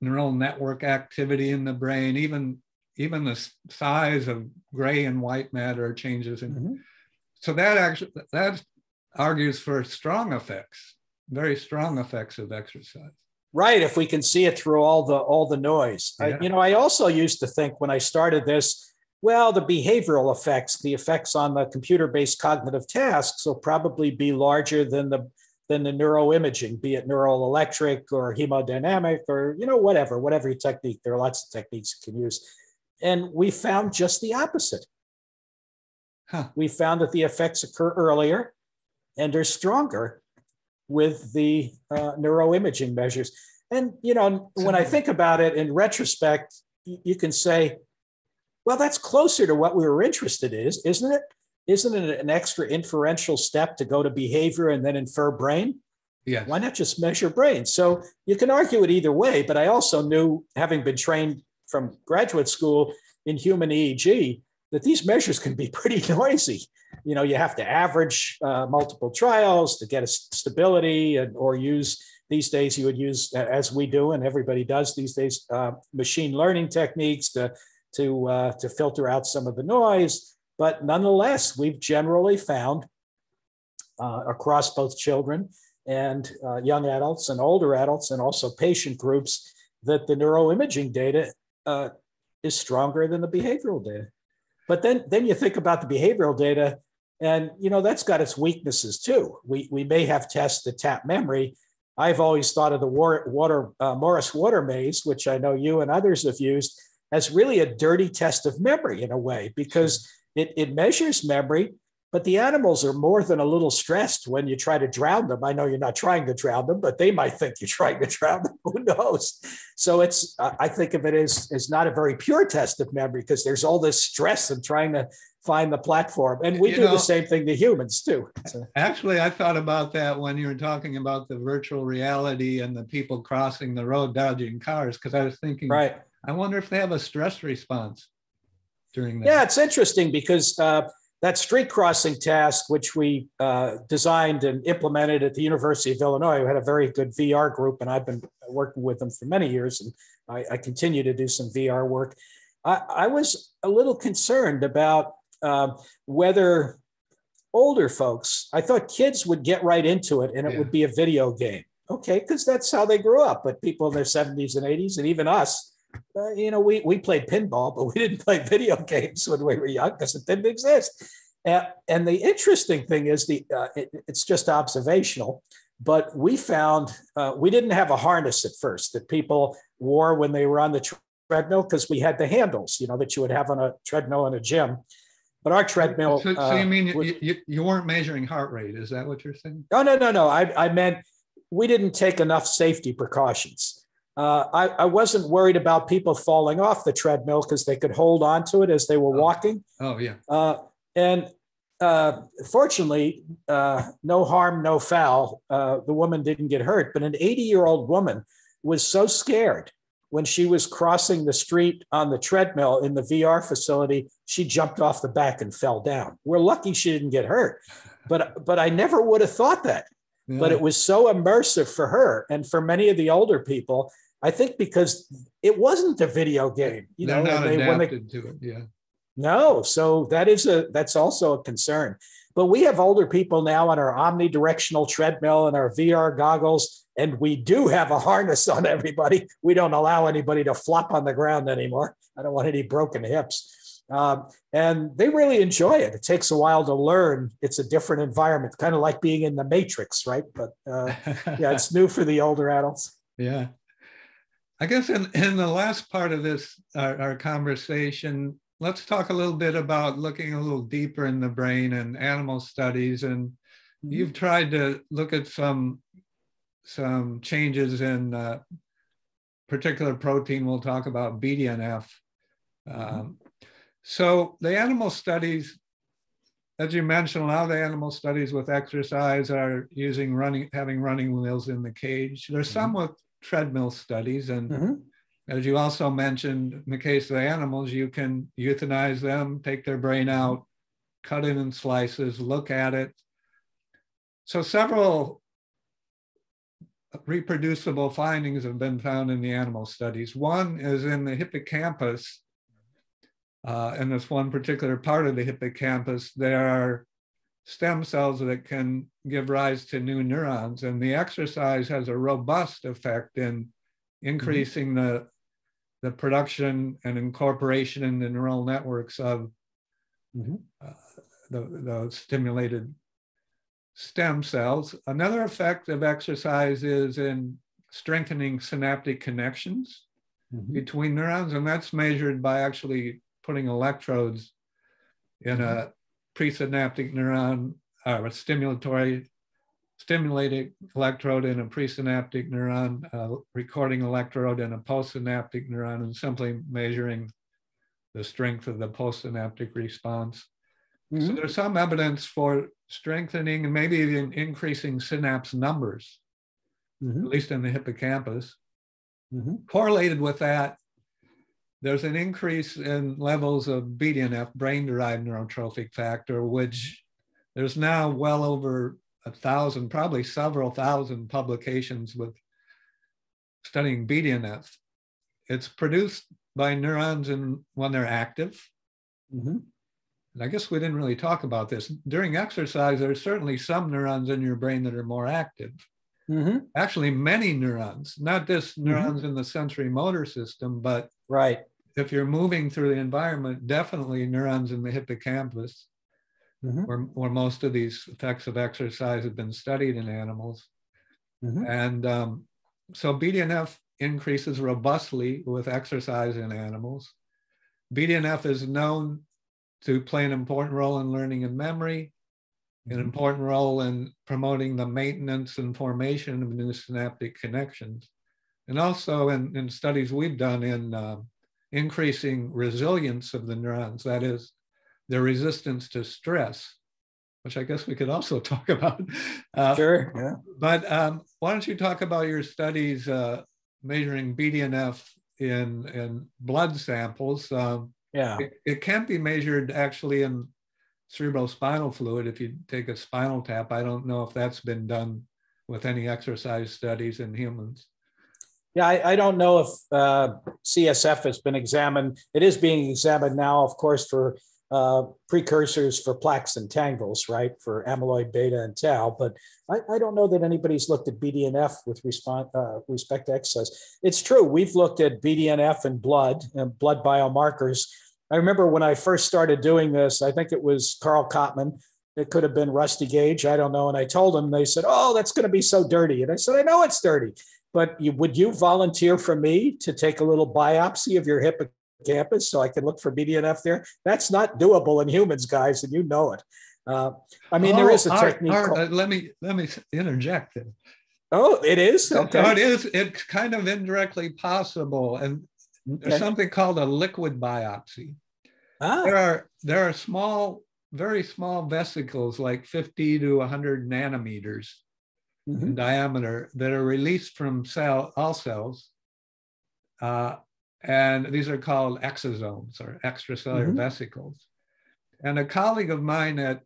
A: neural network activity in the brain, even even the size of gray and white matter changes. In, mm-hmm. So that actually that argues for strong effects, very strong effects of exercise.
B: Right, if we can see it through all the all the noise. Yeah. I, you know, I also used to think when I started this well, the behavioral effects, the effects on the computer-based cognitive tasks will probably be larger than the than the neuroimaging, be it neural electric or hemodynamic or you know whatever, whatever technique. There are lots of techniques you can use, and we found just the opposite. Huh. We found that the effects occur earlier and are stronger with the uh, neuroimaging measures. And you know, when I think about it in retrospect, you can say, well, that's closer to what we were interested in, isn't it? Isn't it an extra inferential step to go to behavior and then infer brain?
A: Yeah.
B: Why not just measure brain? So you can argue it either way, but I also knew, having been trained from graduate school in human EEG, that these measures can be pretty noisy. You know, you have to average uh, multiple trials to get a stability, and, or use these days you would use, as we do, and everybody does these days, uh, machine learning techniques to to, uh, to filter out some of the noise. But nonetheless, we've generally found uh, across both children and uh, young adults and older adults, and also patient groups, that the neuroimaging data uh, is stronger than the behavioral data. But then, then you think about the behavioral data, and you know that's got its weaknesses too. We, we may have tests that tap memory, I've always thought of the water, water uh, Morris water maze, which I know you and others have used, as really a dirty test of memory in a way, because it, it measures memory, but the animals are more than a little stressed when you try to drown them. I know you're not trying to drown them, but they might think you're trying to drown them. Who knows? So it's I think of it as, as not a very pure test of memory because there's all this stress in trying to find the platform. And we you do know, the same thing to humans too.
A: So. Actually, I thought about that when you were talking about the virtual reality and the people crossing the road dodging cars, because I was thinking,
B: right.
A: I wonder if they have a stress response during that.
B: Yeah, it's interesting because uh, that street crossing task, which we uh, designed and implemented at the University of Illinois, we had a very good VR group, and I've been working with them for many years, and I, I continue to do some VR work. I, I was a little concerned about uh, whether older folks, I thought kids would get right into it and it yeah. would be a video game. Okay, because that's how they grew up. But people in their 70s and 80s, and even us, uh, you know, we, we played pinball, but we didn't play video games when we were young because it didn't exist. Uh, and the interesting thing is the uh, it, it's just observational, but we found uh, we didn't have a harness at first that people wore when they were on the treadmill because we had the handles, you know, that you would have on a treadmill in a gym. But our treadmill.
A: So, so you uh, mean was, you, you weren't measuring heart rate? Is that what you're saying?
B: No, no, no, no. I, I meant we didn't take enough safety precautions. Uh, I, I, wasn't worried about people falling off the treadmill because they could hold on to it as they were
A: oh.
B: walking.
A: Oh, yeah. Uh,
B: and uh, fortunately, uh, no harm, no foul. Uh, the woman didn't get hurt, but an 80 year old woman was so scared when she was crossing the street on the treadmill in the VR facility, she jumped off the back and fell down. We're lucky she didn't get hurt, but but I never would have thought that. Yeah. But it was so immersive for her and for many of the older people. I think because it wasn't a video game,
A: you They're know, not they, adapted they, to it. Yeah.
B: No, so that is a that's also a concern. But we have older people now on our omnidirectional treadmill and our VR goggles, and we do have a harness on everybody. We don't allow anybody to flop on the ground anymore. I don't want any broken hips. Um, and they really enjoy it. It takes a while to learn. It's a different environment, kind of like being in the Matrix, right? But uh, yeah, it's new for the older adults.
A: Yeah. I guess in, in the last part of this, our, our, conversation, let's talk a little bit about looking a little deeper in the brain and animal studies. And mm-hmm. you've tried to look at some, some changes in uh, particular protein. We'll talk about BDNF. Mm-hmm. Um, so the animal studies, as you mentioned, a lot of the animal studies with exercise are using running, having running wheels in the cage. There's mm-hmm. some with treadmill studies. And mm-hmm. as you also mentioned, in the case of the animals, you can euthanize them, take their brain out, cut it in slices, look at it. So several reproducible findings have been found in the animal studies. One is in the hippocampus. Uh, in this one particular part of the hippocampus, there are stem cells that can give rise to new neurons. And the exercise has a robust effect in increasing mm-hmm. the, the production and incorporation in the neural networks of mm-hmm. uh, the, the stimulated stem cells. Another effect of exercise is in strengthening synaptic connections mm-hmm. between neurons, and that's measured by actually putting electrodes in a mm-hmm presynaptic neuron or a stimulatory stimulated electrode in a presynaptic neuron, uh, recording electrode in a postsynaptic neuron, and simply measuring the strength of the postsynaptic response. Mm-hmm. So there's some evidence for strengthening and maybe even increasing synapse numbers, mm-hmm. at least in the hippocampus. Mm-hmm. Correlated with that there's an increase in levels of BDNF, brain derived neurotrophic factor, which there's now well over a thousand, probably several thousand publications with studying BDNF. It's produced by neurons in, when they're active. Mm-hmm. And I guess we didn't really talk about this. During exercise, there's certainly some neurons in your brain that are more active. Mm-hmm. Actually, many neurons, not just mm-hmm. neurons mm-hmm. in the sensory motor system, but
B: right
A: if you're moving through the environment, definitely neurons in the hippocampus, mm-hmm. where, where most of these effects of exercise have been studied in animals. Mm-hmm. And um, so BDNF increases robustly with exercise in animals. BDNF is known to play an important role in learning and memory, an mm-hmm. important role in promoting the maintenance and formation of new synaptic connections, and also in, in studies we've done in uh, increasing resilience of the neurons, that is, their resistance to stress, which I guess we could also talk about.
B: Uh, sure. Yeah.
A: But um, why don't you talk about your studies uh, measuring BDNF in, in blood samples? Um,
B: yeah.
A: It, it can be measured actually in cerebrospinal fluid if you take a spinal tap. I don't know if that's been done with any exercise studies in humans.
B: Yeah, I, I don't know if uh, CSF has been examined. It is being examined now, of course, for uh, precursors for plaques and tangles, right, for amyloid beta and tau. But I, I don't know that anybody's looked at BDNF with uh, respect to exercise. It's true. We've looked at BDNF and blood and blood biomarkers. I remember when I first started doing this, I think it was Carl Cotman. It could have been Rusty Gage. I don't know. And I told them, they said, Oh, that's going to be so dirty. And I said, I know it's dirty but you, would you volunteer for me to take a little biopsy of your hippocampus so I can look for BDNF there? That's not doable in humans, guys, and you know it. Uh, I mean, oh, there is a Art, technique.
A: Art, called... let me let me interject. It.
B: Oh, it is.
A: Okay. No, it is. It's kind of indirectly possible, and okay. there's something called a liquid biopsy. Ah. There are there are small, very small vesicles, like 50 to 100 nanometers, mm-hmm. in diameter that are released from cell all cells. Uh, and these are called exosomes or extracellular mm-hmm. vesicles. And a colleague of mine at,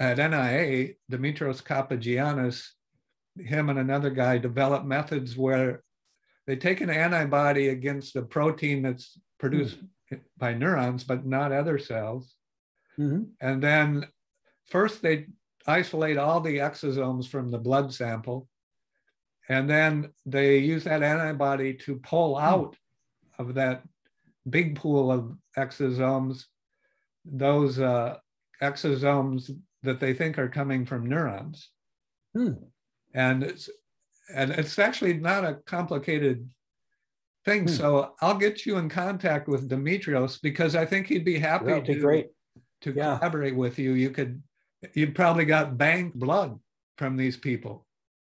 A: at NIA, Dimitrios Kapogiannis, him and another guy developed methods where they take an antibody against a protein that's produced mm-hmm. by neurons, but not other cells. Mm-hmm. And then first they isolate all the exosomes from the blood sample. And then they use that antibody to pull hmm. out of that big pool of exosomes those uh, exosomes that they think are coming from neurons. Hmm. And it's and it's actually not a complicated thing. Hmm. So I'll get you in contact with Dimitrios because I think he'd be happy to,
B: be great.
A: to yeah. collaborate with you. You could you probably got bank blood from these people.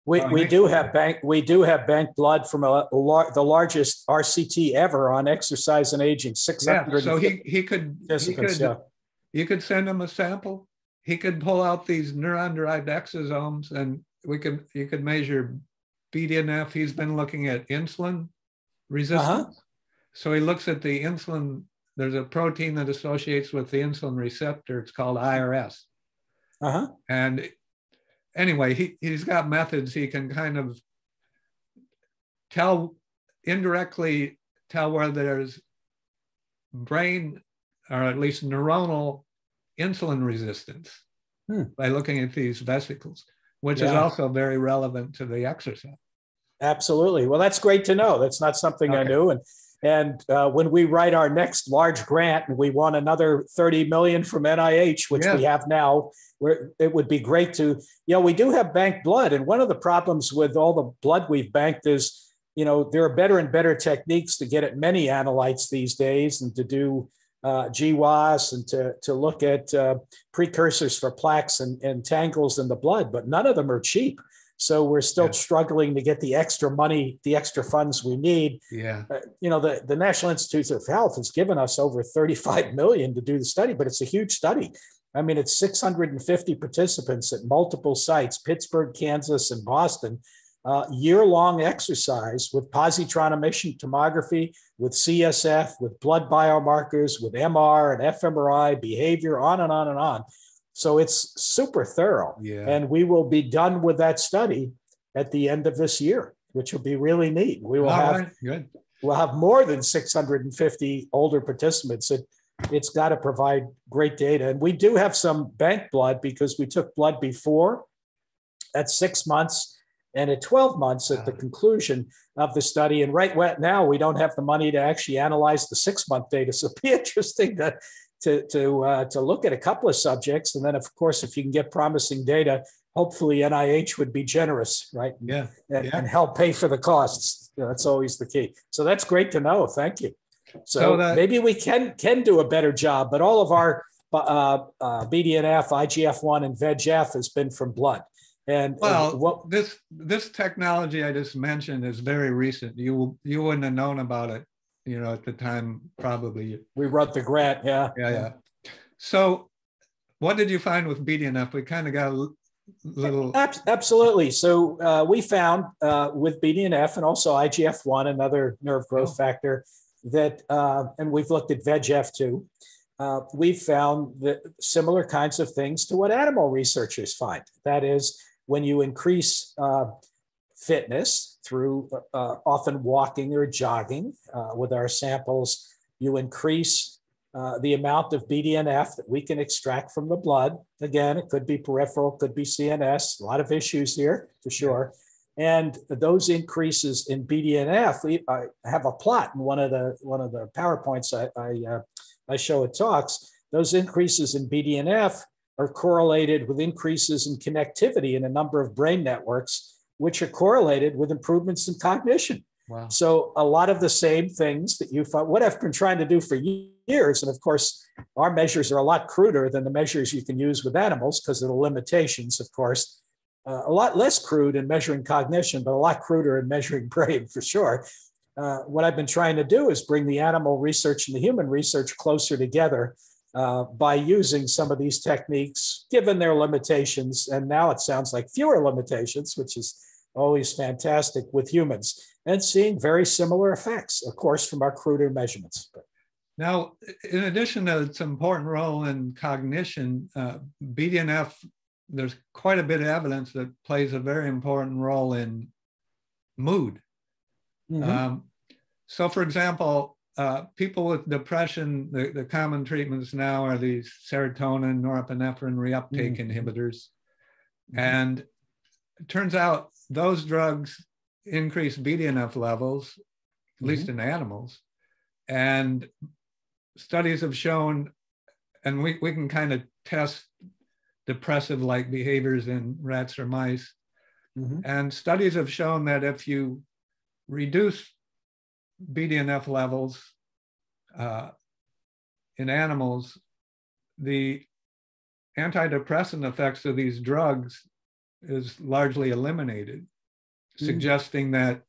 B: We, we do have bank we do have bank blood from a, a the largest RCT ever on exercise and aging. Six hundred.
A: Yeah, so he he could he could yeah. you could send him a sample. He could pull out these neuron derived exosomes, and we could you could measure BDNF. He's been looking at insulin resistance. Uh-huh. So he looks at the insulin. There's a protein that associates with the insulin receptor. It's called IRS. Uh-huh. And anyway, he, he's got methods he can kind of tell indirectly tell where there's brain or at least neuronal insulin resistance hmm. by looking at these vesicles, which yeah. is also very relevant to the exercise.
B: Absolutely. Well, that's great to know. That's not something okay. I knew. And and uh, when we write our next large grant and we want another 30 million from NIH, which yeah. we have now, where it would be great to, you know, we do have banked blood. And one of the problems with all the blood we've banked is, you know, there are better and better techniques to get at many analytes these days and to do uh, GWAS and to, to look at uh, precursors for plaques and, and tangles in the blood, but none of them are cheap. So we're still yeah. struggling to get the extra money, the extra funds we need.
A: Yeah.
B: Uh, you know, the, the National Institutes of Health has given us over 35 million to do the study, but it's a huge study. I mean, it's 650 participants at multiple sites, Pittsburgh, Kansas, and Boston. Uh, year-long exercise with positron emission tomography, with CSF, with blood biomarkers, with MR and fMRI, behavior, on and on and on. So it's super thorough.
A: Yeah.
B: And we will be done with that study at the end of this year, which will be really neat. We will All have right.
A: good.
B: We'll have more than 650 older participants. It, it's got to provide great data. And we do have some bank blood because we took blood before at six months and at 12 months at the conclusion of the study. And right now, we don't have the money to actually analyze the six month data. So it'd be interesting to to to uh, to look at a couple of subjects, and then of course, if you can get promising data, hopefully NIH would be generous, right?
A: Yeah.
B: And,
A: yeah.
B: and help pay for the costs. That's always the key. So that's great to know. Thank you. So, so that, maybe we can can do a better job, but all of our uh, uh, BDNF, IGF-1, and VEGF has been from blood. And
A: well, and what, this this technology I just mentioned is very recent. You you wouldn't have known about it, you know, at the time probably.
B: We wrote the grant, yeah.
A: Yeah, yeah. So, what did you find with BDNF? We kind of got a little.
B: Absolutely. So uh, we found uh, with BDNF and also IGF-1, another nerve growth oh. factor, that, uh, and we've looked at VEGF too. Uh, we've found that similar kinds of things to what animal researchers find. That is, when you increase uh, fitness through uh, often walking or jogging uh, with our samples, you increase uh, the amount of BDNF that we can extract from the blood. Again, it could be peripheral, could be CNS, a lot of issues here for sure. And those increases in BDNF, we, I have a plot in one of the one of the PowerPoints I, I, uh, I show at talks. Those increases in BDNF are correlated with increases in connectivity in a number of brain networks, which are correlated with improvements in cognition. Wow. So a lot of the same things that you find, what I've been trying to do for years, and of course, our measures are a lot cruder than the measures you can use with animals because of the limitations, of course. Uh, a lot less crude in measuring cognition, but a lot cruder in measuring brain for sure. Uh, what I've been trying to do is bring the animal research and the human research closer together uh, by using some of these techniques, given their limitations. And now it sounds like fewer limitations, which is always fantastic with humans, and seeing very similar effects, of course, from our cruder measurements.
A: Now, in addition to its important role in cognition, uh, BDNF, there's quite a bit of evidence that plays a very important role in mood. Mm-hmm. Um, so, for example, uh, people with depression, the, the common treatments now are these serotonin, norepinephrine reuptake mm-hmm. inhibitors. Mm-hmm. And it turns out those drugs increase BDNF levels, at mm-hmm. least in animals. And studies have shown, and we, we can kind of test depressive like behaviors in rats or mice. Mm-hmm. And studies have shown that if you reduce BDNF levels uh, in animals, the antidepressant effects of these drugs is largely eliminated, mm. suggesting that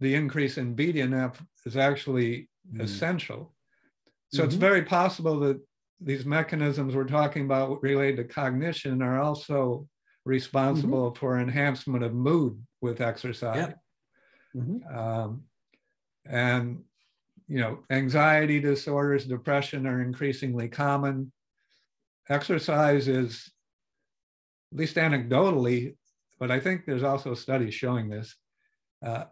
A: the increase in BDNF is actually mm. essential. So mm-hmm. it's very possible that these mechanisms we're talking about related to cognition are also responsible mm-hmm. for enhancement of mood with exercise. Yeah. Mm-hmm. Um, and you know, anxiety disorders, depression are increasingly common. Exercise is, at least anecdotally, but I think there's also studies showing this. Uh,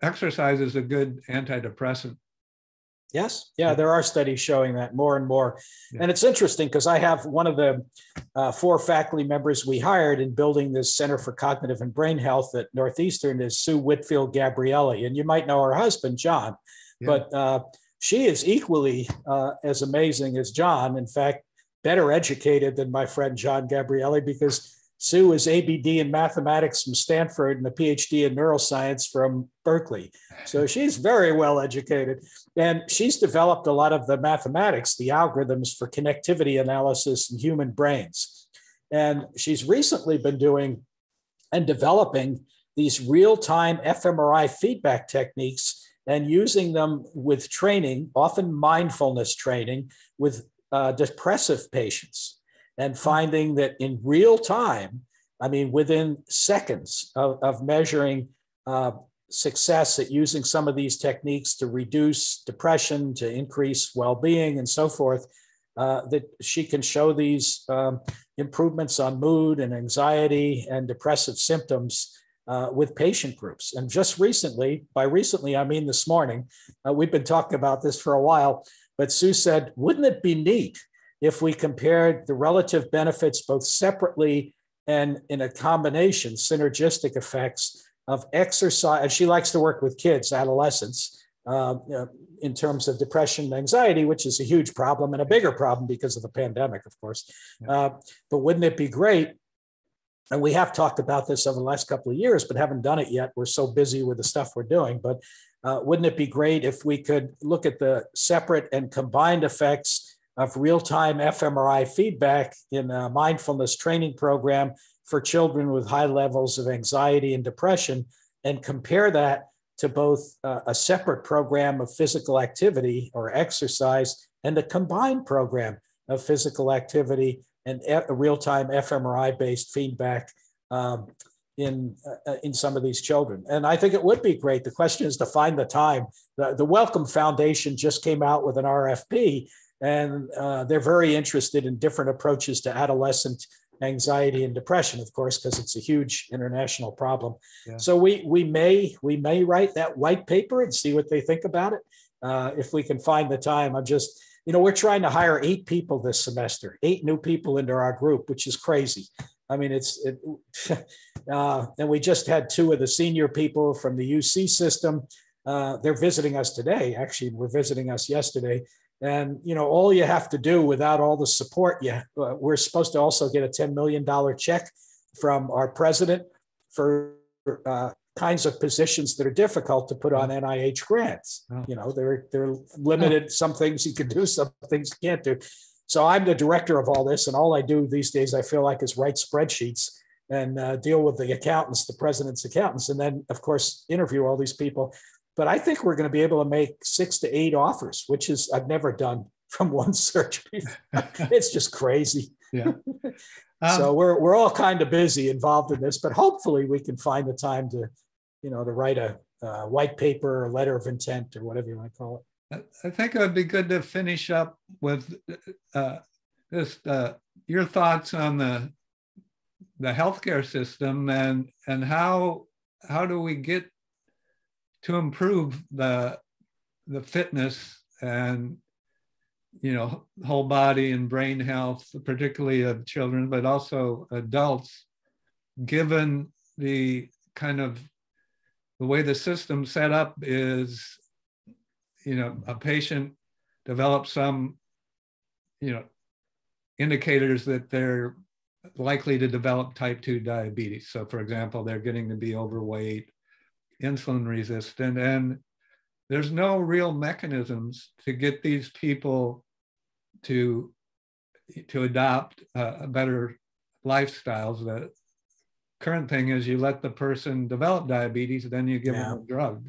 A: exercise is a good antidepressant.
B: Yes, yeah, there are studies showing that more and more. Yeah. And it's interesting because I have one of the uh, four faculty members we hired in building this Center for Cognitive and Brain Health at Northeastern is Sue Whitfield Gabrieli. And you might know her husband, John, yeah. but uh, she is equally uh, as amazing as John. In fact, better educated than my friend John Gabrieli because Sue is ABD in mathematics from Stanford and a PhD in neuroscience from Berkeley. So she's very well educated. And she's developed a lot of the mathematics, the algorithms for connectivity analysis in human brains. And she's recently been doing and developing these real time fMRI feedback techniques and using them with training, often mindfulness training, with uh, depressive patients and finding that in real time, I mean, within seconds of, of measuring uh, success at using some of these techniques to reduce depression, to increase well being, and so forth, uh, that she can show these um, improvements on mood and anxiety and depressive symptoms. Uh, with patient groups. And just recently, by recently, I mean this morning, uh, we've been talking about this for a while, but Sue said, wouldn't it be neat if we compared the relative benefits both separately and in a combination, synergistic effects of exercise. And she likes to work with kids, adolescents, uh, in terms of depression and anxiety, which is a huge problem and a bigger problem because of the pandemic, of course. Uh, but wouldn't it be great and we have talked about this over the last couple of years, but haven't done it yet. We're so busy with the stuff we're doing. But uh, wouldn't it be great if we could look at the separate and combined effects of real time fMRI feedback in a mindfulness training program for children with high levels of anxiety and depression and compare that to both uh, a separate program of physical activity or exercise and a combined program of physical activity and a real-time fMRI based feedback um, in uh, in some of these children. And I think it would be great. The question is to find the time. The, the Wellcome Foundation just came out with an RFP, and uh, they're very interested in different approaches to adolescent anxiety and depression, of course, because it's a huge international problem. Yeah. So we we may we may write that white paper and see what they think about it. Uh, if we can find the time, I'm just you know we're trying to hire eight people this semester, eight new people into our group, which is crazy. I mean, it's it, uh, and we just had two of the senior people from the UC system. Uh, they're visiting us today. Actually, We're visiting us yesterday. And you know, all you have to do without all the support, yeah, uh, we're supposed to also get a $10 million check from our president for uh, kinds of positions that are difficult to put on NIH grants. You know, they're they're limited. Some things you can do, some things you can't do. So I'm the director of all this, and all I do these days, I feel like, is write spreadsheets and uh, deal with the accountants, the president's accountants, and then, of course, interview all these people but I think we're going to be able to make six to eight offers, which is I've never done from one search. it's just crazy.
A: Yeah.
B: Um, so we're we're all kind of busy involved in this, but hopefully we can find the time to, you know, to write a, a white paper or letter of intent or whatever you want to call
A: it. I think it would be good to finish up with uh, just uh, your thoughts on the the healthcare system and and how how do we get to improve the the fitness and you know whole body and brain health particularly of children but also adults given the kind of the way the system set up is you know a patient develops some you know indicators that they're likely to develop type 2 diabetes. So for example they're getting to be overweight insulin resistant. And there's no real mechanisms to get these people to, to adopt a better lifestyles. The current thing is you let the person develop diabetes, then you give yeah. them a drug.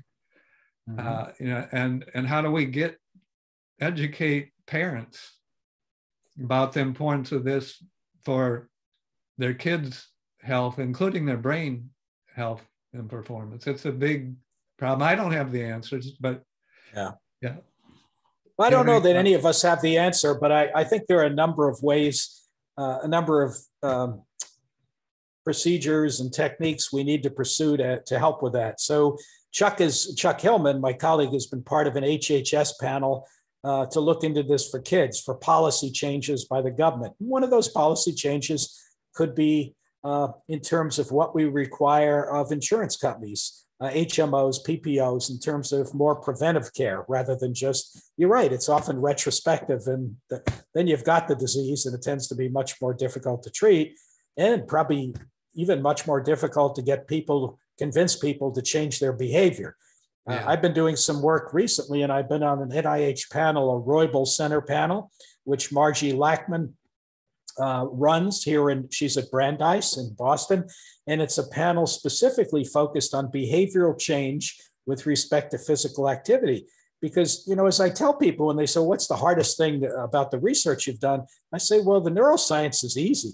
A: Mm-hmm. Uh, you know, and and how do we get educate parents about the importance of this for their kids' health, including their brain health and performance. It's a big problem. I don't have the answers, but
B: yeah,
A: yeah.
B: Well, I don't know that any of us have the answer, but I, I think there are a number of ways, uh, a number of um, procedures and techniques we need to pursue to, to help with that. So Chuck is Chuck Hillman, my colleague, has been part of an HHS panel uh, to look into this for kids for policy changes by the government. One of those policy changes could be uh, in terms of what we require of insurance companies, uh, HMOs, PPOs, in terms of more preventive care rather than just, you're right, it's often retrospective. And the, then you've got the disease and it tends to be much more difficult to treat and probably even much more difficult to get people, convince people to change their behavior. Uh, yeah. Uh, I've been doing some work recently and I've been on an NIH panel, a Roybal Center panel, which Margie Lachman uh, runs here and she's at Brandeis in Boston, and it's a panel specifically focused on behavioral change with respect to physical activity. Because you know, as I tell people when they say, "What's the hardest thing about the research you've done?" I say, "Well, the neuroscience is easy.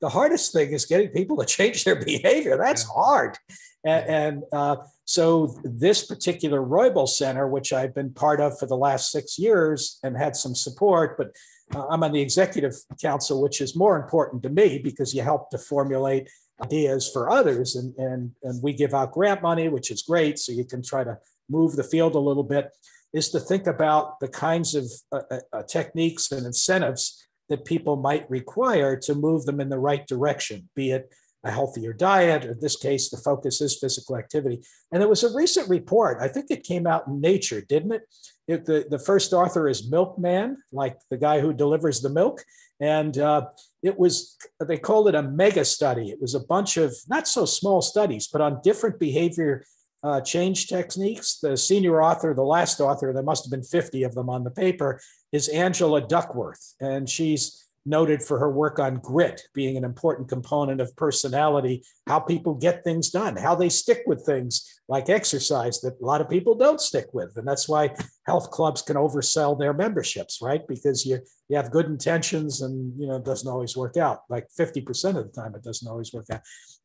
B: The hardest thing is getting people to change their behavior. That's yeah. hard." And, and uh, so, this particular Roybal Center, which I've been part of for the last six years and had some support, but uh, I'm on the executive council, which is more important to me because you help to formulate ideas for others. And, and, and we give out grant money, which is great. So you can try to move the field a little bit, is to think about the kinds of uh, uh, uh techniques and incentives that people might require to move them in the right direction, be it a healthier diet. In this case, the focus is physical activity. And there was a recent report, I think it came out in Nature, didn't it? it the, the first author is Milkman, like the guy who delivers the milk. And uh, it was, they called it a mega study. It was a bunch of not so small studies, but on different behavior uh, change techniques. The senior author, the last author, there must have been 50 of them on the paper, is Angela Duckworth. And she's noted for her work on grit being an important component of personality, how people get things done, how they stick with things like exercise that a lot of people don't stick with. And that's why health clubs can oversell their memberships, right? Because you, you have good intentions and, you know, it doesn't always work out. Like 50% of the time, it doesn't always work out.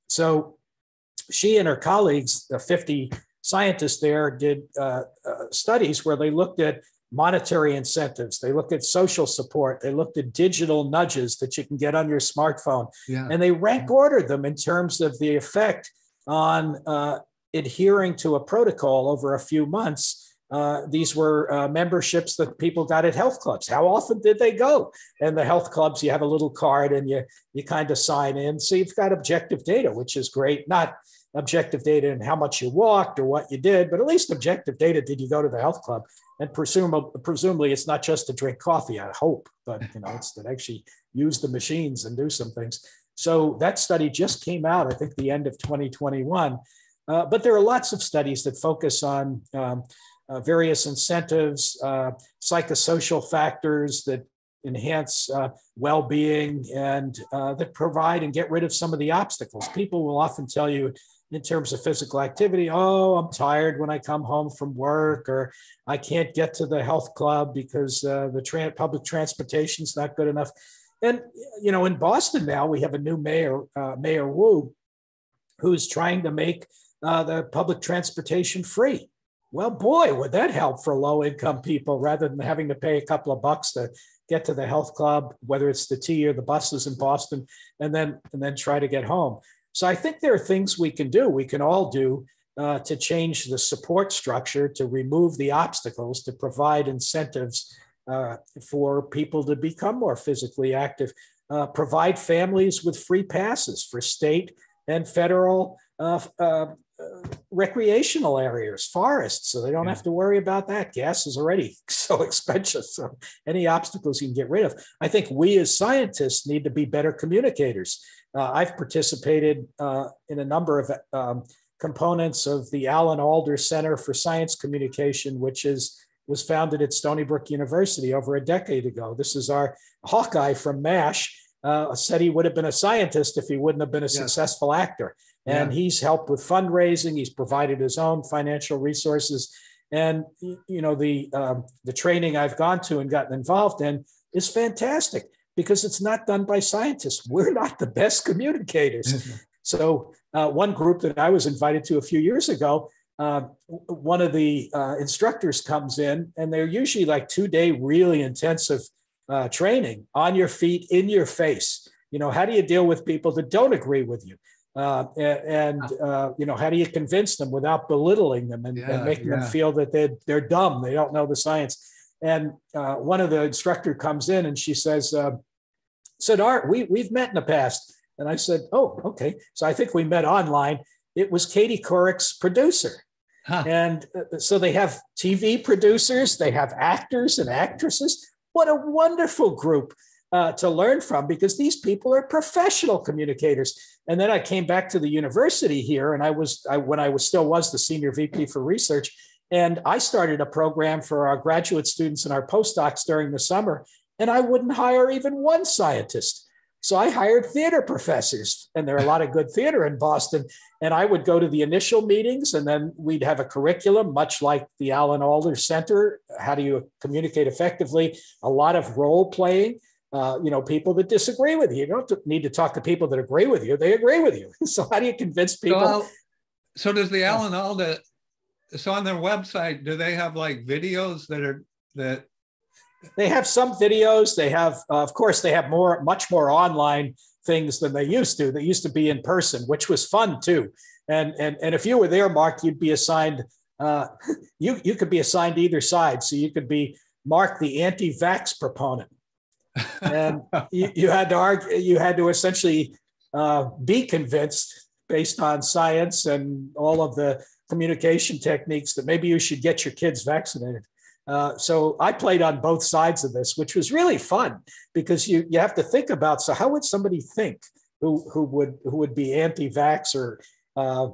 B: So she and her colleagues, the 50 scientists there, did uh, uh, studies where they looked at monetary incentives. They looked at social support. They looked at digital nudges that you can get on your smartphone. Yeah. And they rank ordered them in terms of the effect on uh, adhering to a protocol over a few months. Uh, these were uh, memberships that people got at health clubs. How often did they go? And the health clubs, you have a little card and you you kind of sign in. So you've got objective data, which is great. Not objective data and how much you walked or what you did, but at least objective data. Did you go to the health club? And presumably, presumably it's not just to drink coffee. I hope, but you know, it's to actually use the machines and do some things. So that study just came out, I think, the end of 2021. Uh, but there are lots of studies that focus on um, uh, various incentives, uh, psychosocial factors that enhance uh, well-being and uh, that provide and get rid of some of the obstacles. People will often tell you in terms of physical activity. Oh, I'm tired when I come home from work, or I can't get to the health club because uh, the tra- public transportation is not good enough. And you know, in Boston now we have a new mayor, uh, Mayor Wu, who's trying to make uh, the public transportation free. Well, boy, would that help for low-income people rather than having to pay a couple of bucks to get to the health club, whether it's the T or the buses in Boston, and then and then try to get home. So I think there are things we can do, we can all do uh, to change the support structure, to remove the obstacles, to provide incentives uh, for people to become more physically active, uh, provide families with free passes for state and federal uh, uh, recreational areas, forests, so they don't yeah. have to worry about that. Gas is already so expensive. So any obstacles you can get rid of. I think we as scientists need to be better communicators. Uh, I've participated uh, in a number of um, components of the Alan Alda Center for Science Communication, which is was founded at Stony Brook University over a decade ago. This is our Hawkeye from MASH. Uh, said he would have been a scientist if he wouldn't have been a successful actor. And yeah. he's helped with fundraising. He's provided his own financial resources. And you know the um, the training I've gone to and gotten involved in is fantastic because it's not done by scientists. We're not the best communicators. Mm-hmm. so, uh, one group that I was invited to a few years ago, uh, one of the uh, instructors comes in, and they're usually like two day, really intensive uh, training on your feet, in your face. You know, how do you deal with people that don't agree with you? Uh, and, uh, you know how do you convince them without belittling them and, yeah, and making yeah. them feel that they're, they're dumb they don't know the science and uh, one of the instructor comes in and she says, uh, said, Art, we, we've met in the past. And I said, oh, okay. So I think we met online. It was Katie Couric's producer. Huh. And uh, so they have TV producers, they have actors and actresses. What a wonderful group uh, to learn from because these people are professional communicators. And then I came back to the university here, and I was I, when I was still was the senior VP for research, and I started a program for our graduate students and our postdocs during the summer, and I wouldn't hire even one scientist. So I hired theater professors, and there are a lot of good theater in Boston. And I would go to the initial meetings, and then we'd have a curriculum, much like the Alan Alda Center. How do you communicate effectively? A lot of role playing. Uh, you know, people that disagree with you. You don't need to talk to people that agree with you. They agree with you. So how do you convince people? So,
A: so does the Alan Alda so on their website, do they have like videos that are that?
B: They have some videos. They have, uh, of course, they have more, much more online things than they used to. They used to be in person, which was fun too. And and and if you were there, Mark, you'd be assigned. Uh, you you could be assigned either side, so you could be Mark, the anti-vax proponent, and you, you had to argue. You had to essentially uh, be convinced based on science and all of the communication techniques that maybe you should get your kids vaccinated. Uh, so I played on both sides of this, which was really fun because you you have to think about so how would somebody think who who would who would be anti-vax or uh,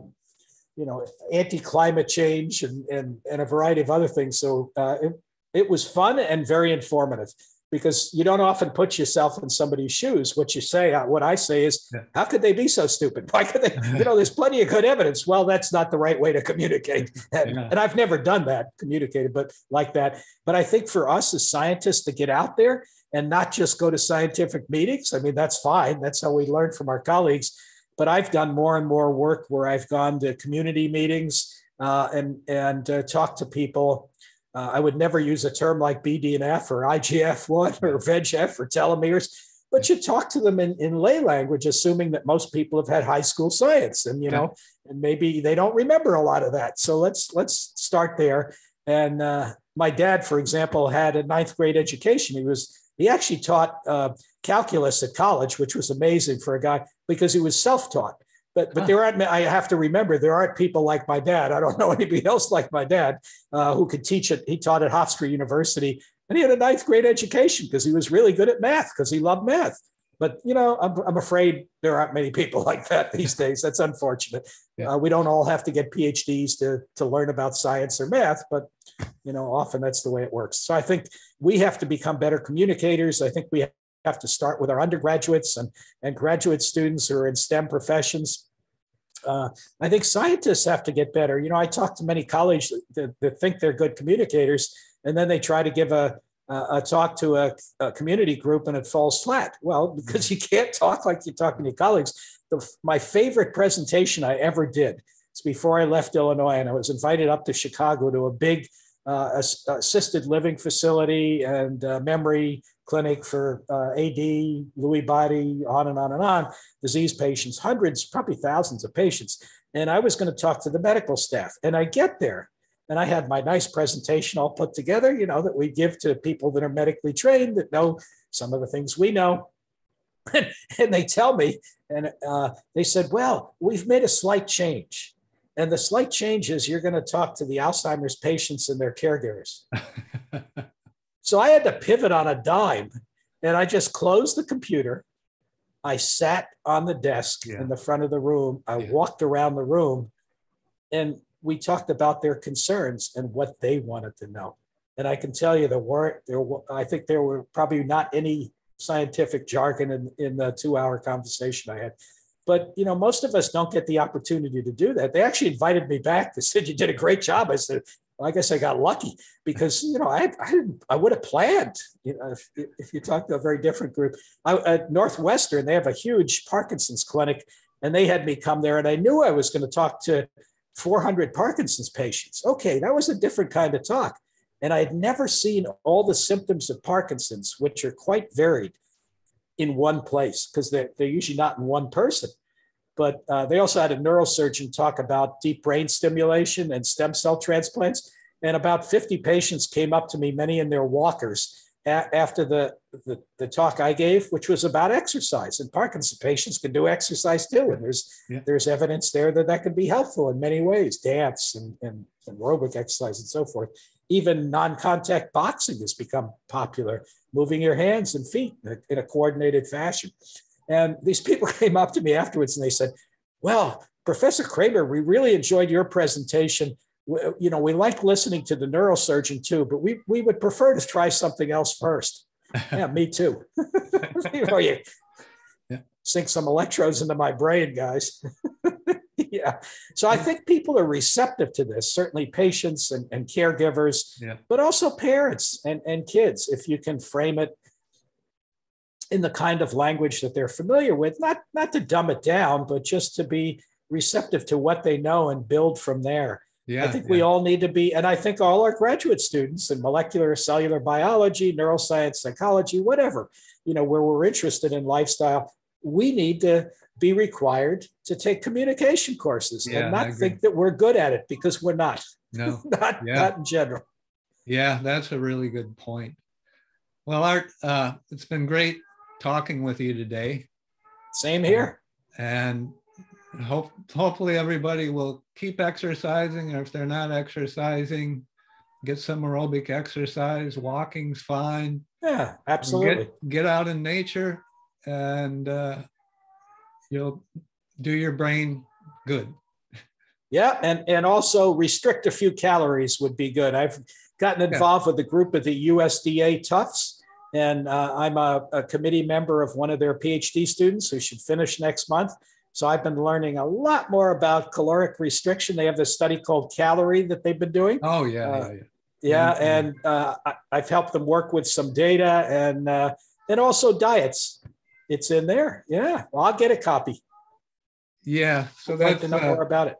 B: you know anti-climate change and, and and a variety of other things. So uh, it it was fun and very informative because you don't often put yourself in somebody's shoes. What you say, uh, what I say is, yeah. how could they be so stupid? Why could they? You know, there's plenty of good evidence. Well, that's not the right way to communicate. And, yeah. and, I've never done that, communicated, but like that. But I think for us as scientists to get out there and not just go to scientific meetings, I mean, that's fine. That's how we learn from our colleagues. But I've done more and more work where I've gone to community meetings uh, and and uh, talked to people uh, I would never use a term like BDNF or IGF-1 or VEGF or telomeres, but you talk to them in, in lay language, assuming that most people have had high school science and, you know, and maybe they don't remember a lot of that. So let's, let's start there. And uh, my dad, for example, had a ninth grade education. He was, he actually taught uh, calculus at college, which was amazing for a guy because he was self-taught. But but there aren't. I have to remember there aren't people like my dad. I don't know anybody else like my dad uh, who could teach it. He taught at Hofstra University, and he had a ninth grade education because he was really good at math because he loved math. But you know, I'm, I'm afraid there aren't many people like that these days. That's unfortunate. Yeah. Uh, we don't all have to get PhDs to to learn about science or math, but you know, often that's the way it works. So I think we have to become better communicators. I think we have to start with our undergraduates and, and graduate students who are in STEM professions. Uh, I think scientists have to get better. You know, I talk to many colleagues that, that think they're good communicators, and then they try to give a, a talk to a, a, community group and it falls flat. Well, because you can't talk like you're talking to your colleagues. The, my favorite presentation I ever did, it's before I left Illinois, and I was invited up to Chicago to a big uh, assisted living facility and uh, memory clinic for uh, AD, Lewy body, on and on and on, disease patients, hundreds, probably thousands of patients. And I was going to talk to the medical staff. And I get there and I had my nice presentation all put together, you know, that we give to people that are medically trained that know some of the things we know. and they tell me, and uh, they said, well, we've made a slight change. And the slight change is you're going to talk to the Alzheimer's patients and their caregivers. So I had to pivot on a dime and I just closed the computer. I sat on the desk yeah. in the front of the room. I yeah. walked around the room and we talked about their concerns and what they wanted to know. And I can tell you there weren't there. I think there were probably not any scientific jargon in, in the two hour conversation I had. But you know, most of us don't get the opportunity to do that. They actually invited me back. They said you did a great job. I said, I guess I got lucky because you know I I, I would have planned. You know, if, if you talk to a very different group, I, at Northwestern they have a huge Parkinson's clinic, and they had me come there, and I knew I was going to talk to 400 Parkinson's patients. Okay, that was a different kind of talk, and I had never seen all the symptoms of Parkinson's, which are quite varied, in one place because they're they're usually not in one person. But uh, they also had a neurosurgeon talk about deep brain stimulation and stem cell transplants. And about 50 patients came up to me, many in their walkers, a- after the, the, the, talk I gave, which was about exercise. And Parkinson's patients can do exercise too. And there's, yeah. there's evidence there that that can be helpful in many ways dance and, and, and aerobic exercise and so forth. Even non contact boxing has become popular, moving your hands and feet in a, in a coordinated fashion. And these people came up to me afterwards and they said, Well, Professor Kramer, we really enjoyed your presentation. You know, we like listening to the neurosurgeon too, but we, we would prefer to try something else first. yeah, me too. you know, you yeah. sink some electrodes into my brain, guys. yeah. So I think people are receptive to this, certainly patients and, and caregivers, yeah. but also parents and, and kids, if you can frame it in the kind of language that they're familiar with, not, not to dumb it down, but just to be receptive to what they know and build from there. Yeah, I think yeah. we all need to be, and I think all our graduate students in molecular cellular biology, neuroscience, psychology, whatever, you know, where we're interested in lifestyle, we need to be required to take communication courses yeah, and not think that we're good at it because we're not.
A: No,
B: not, yeah. not in general.
A: Yeah, that's a really good point. Well, Art, uh, it's been great talking with you today.
B: Same here.
A: and hope, hopefully everybody will keep exercising, or if they're not exercising, get some aerobic exercise. Walking's fine.
B: Yeah, absolutely.
A: Get, get out in nature, and uh, you'll do your brain good.
B: Yeah, and and also restrict a few calories would be good. I've gotten involved yeah. with a group of the USDA Tufts, and uh, I'm a, a, committee member of one of their PhD students who should finish next month. So I've been learning a lot more about caloric restriction. They have this study called CALERIE that they've been doing.
A: Oh yeah, uh, yeah,
B: yeah. yeah mm-hmm. and uh, I, have helped them work with some data and uh, and also diets. It's in there. Yeah, well, I'll get a copy.
A: Yeah,
B: so I'd that's like to know uh, more about it.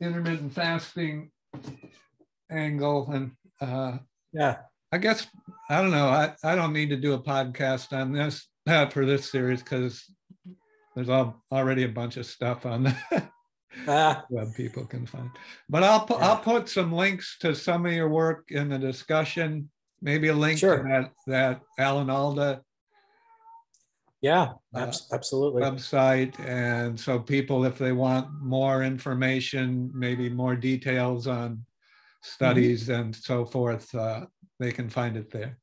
A: Intermittent fasting angle and uh,
B: yeah
A: i guess i don't know i, I don't need to do a podcast on this uh, for this series because there's all, already a bunch of stuff on the ah. web people can find but i'll put yeah. i'll put some links to some of your work in the discussion maybe a link sure. to that that alan alda
B: yeah uh, absolutely
A: website and so people if they want more information maybe more details on studies mm-hmm. and so forth, uh, they can find it there.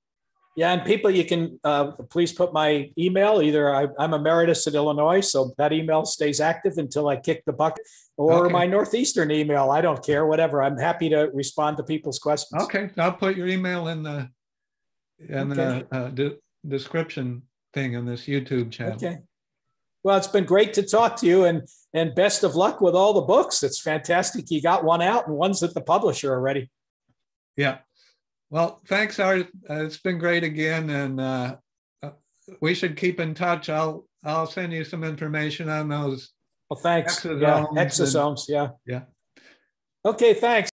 B: Yeah, and people, you can uh, please put my email. Either I, am emeritus at Illinois, so that email stays active until I kick the bucket, or okay. my Northeastern email. I don't care, whatever. I'm happy to respond to people's questions.
A: Okay, I'll put your email in the in okay. the uh, de- description thing on this YouTube channel.
B: Okay. Well, it's been great to talk to you, and and best of luck with all the books. It's fantastic. You got one out, and one's at the publisher already.
A: Yeah. Well, thanks, Art. Uh, it's been great again, and uh, uh, we should keep in touch. I'll I'll send you some information on those.
B: Well, thanks. Exosomes yeah, exosomes. And, yeah.
A: Yeah.
B: Okay. Thanks.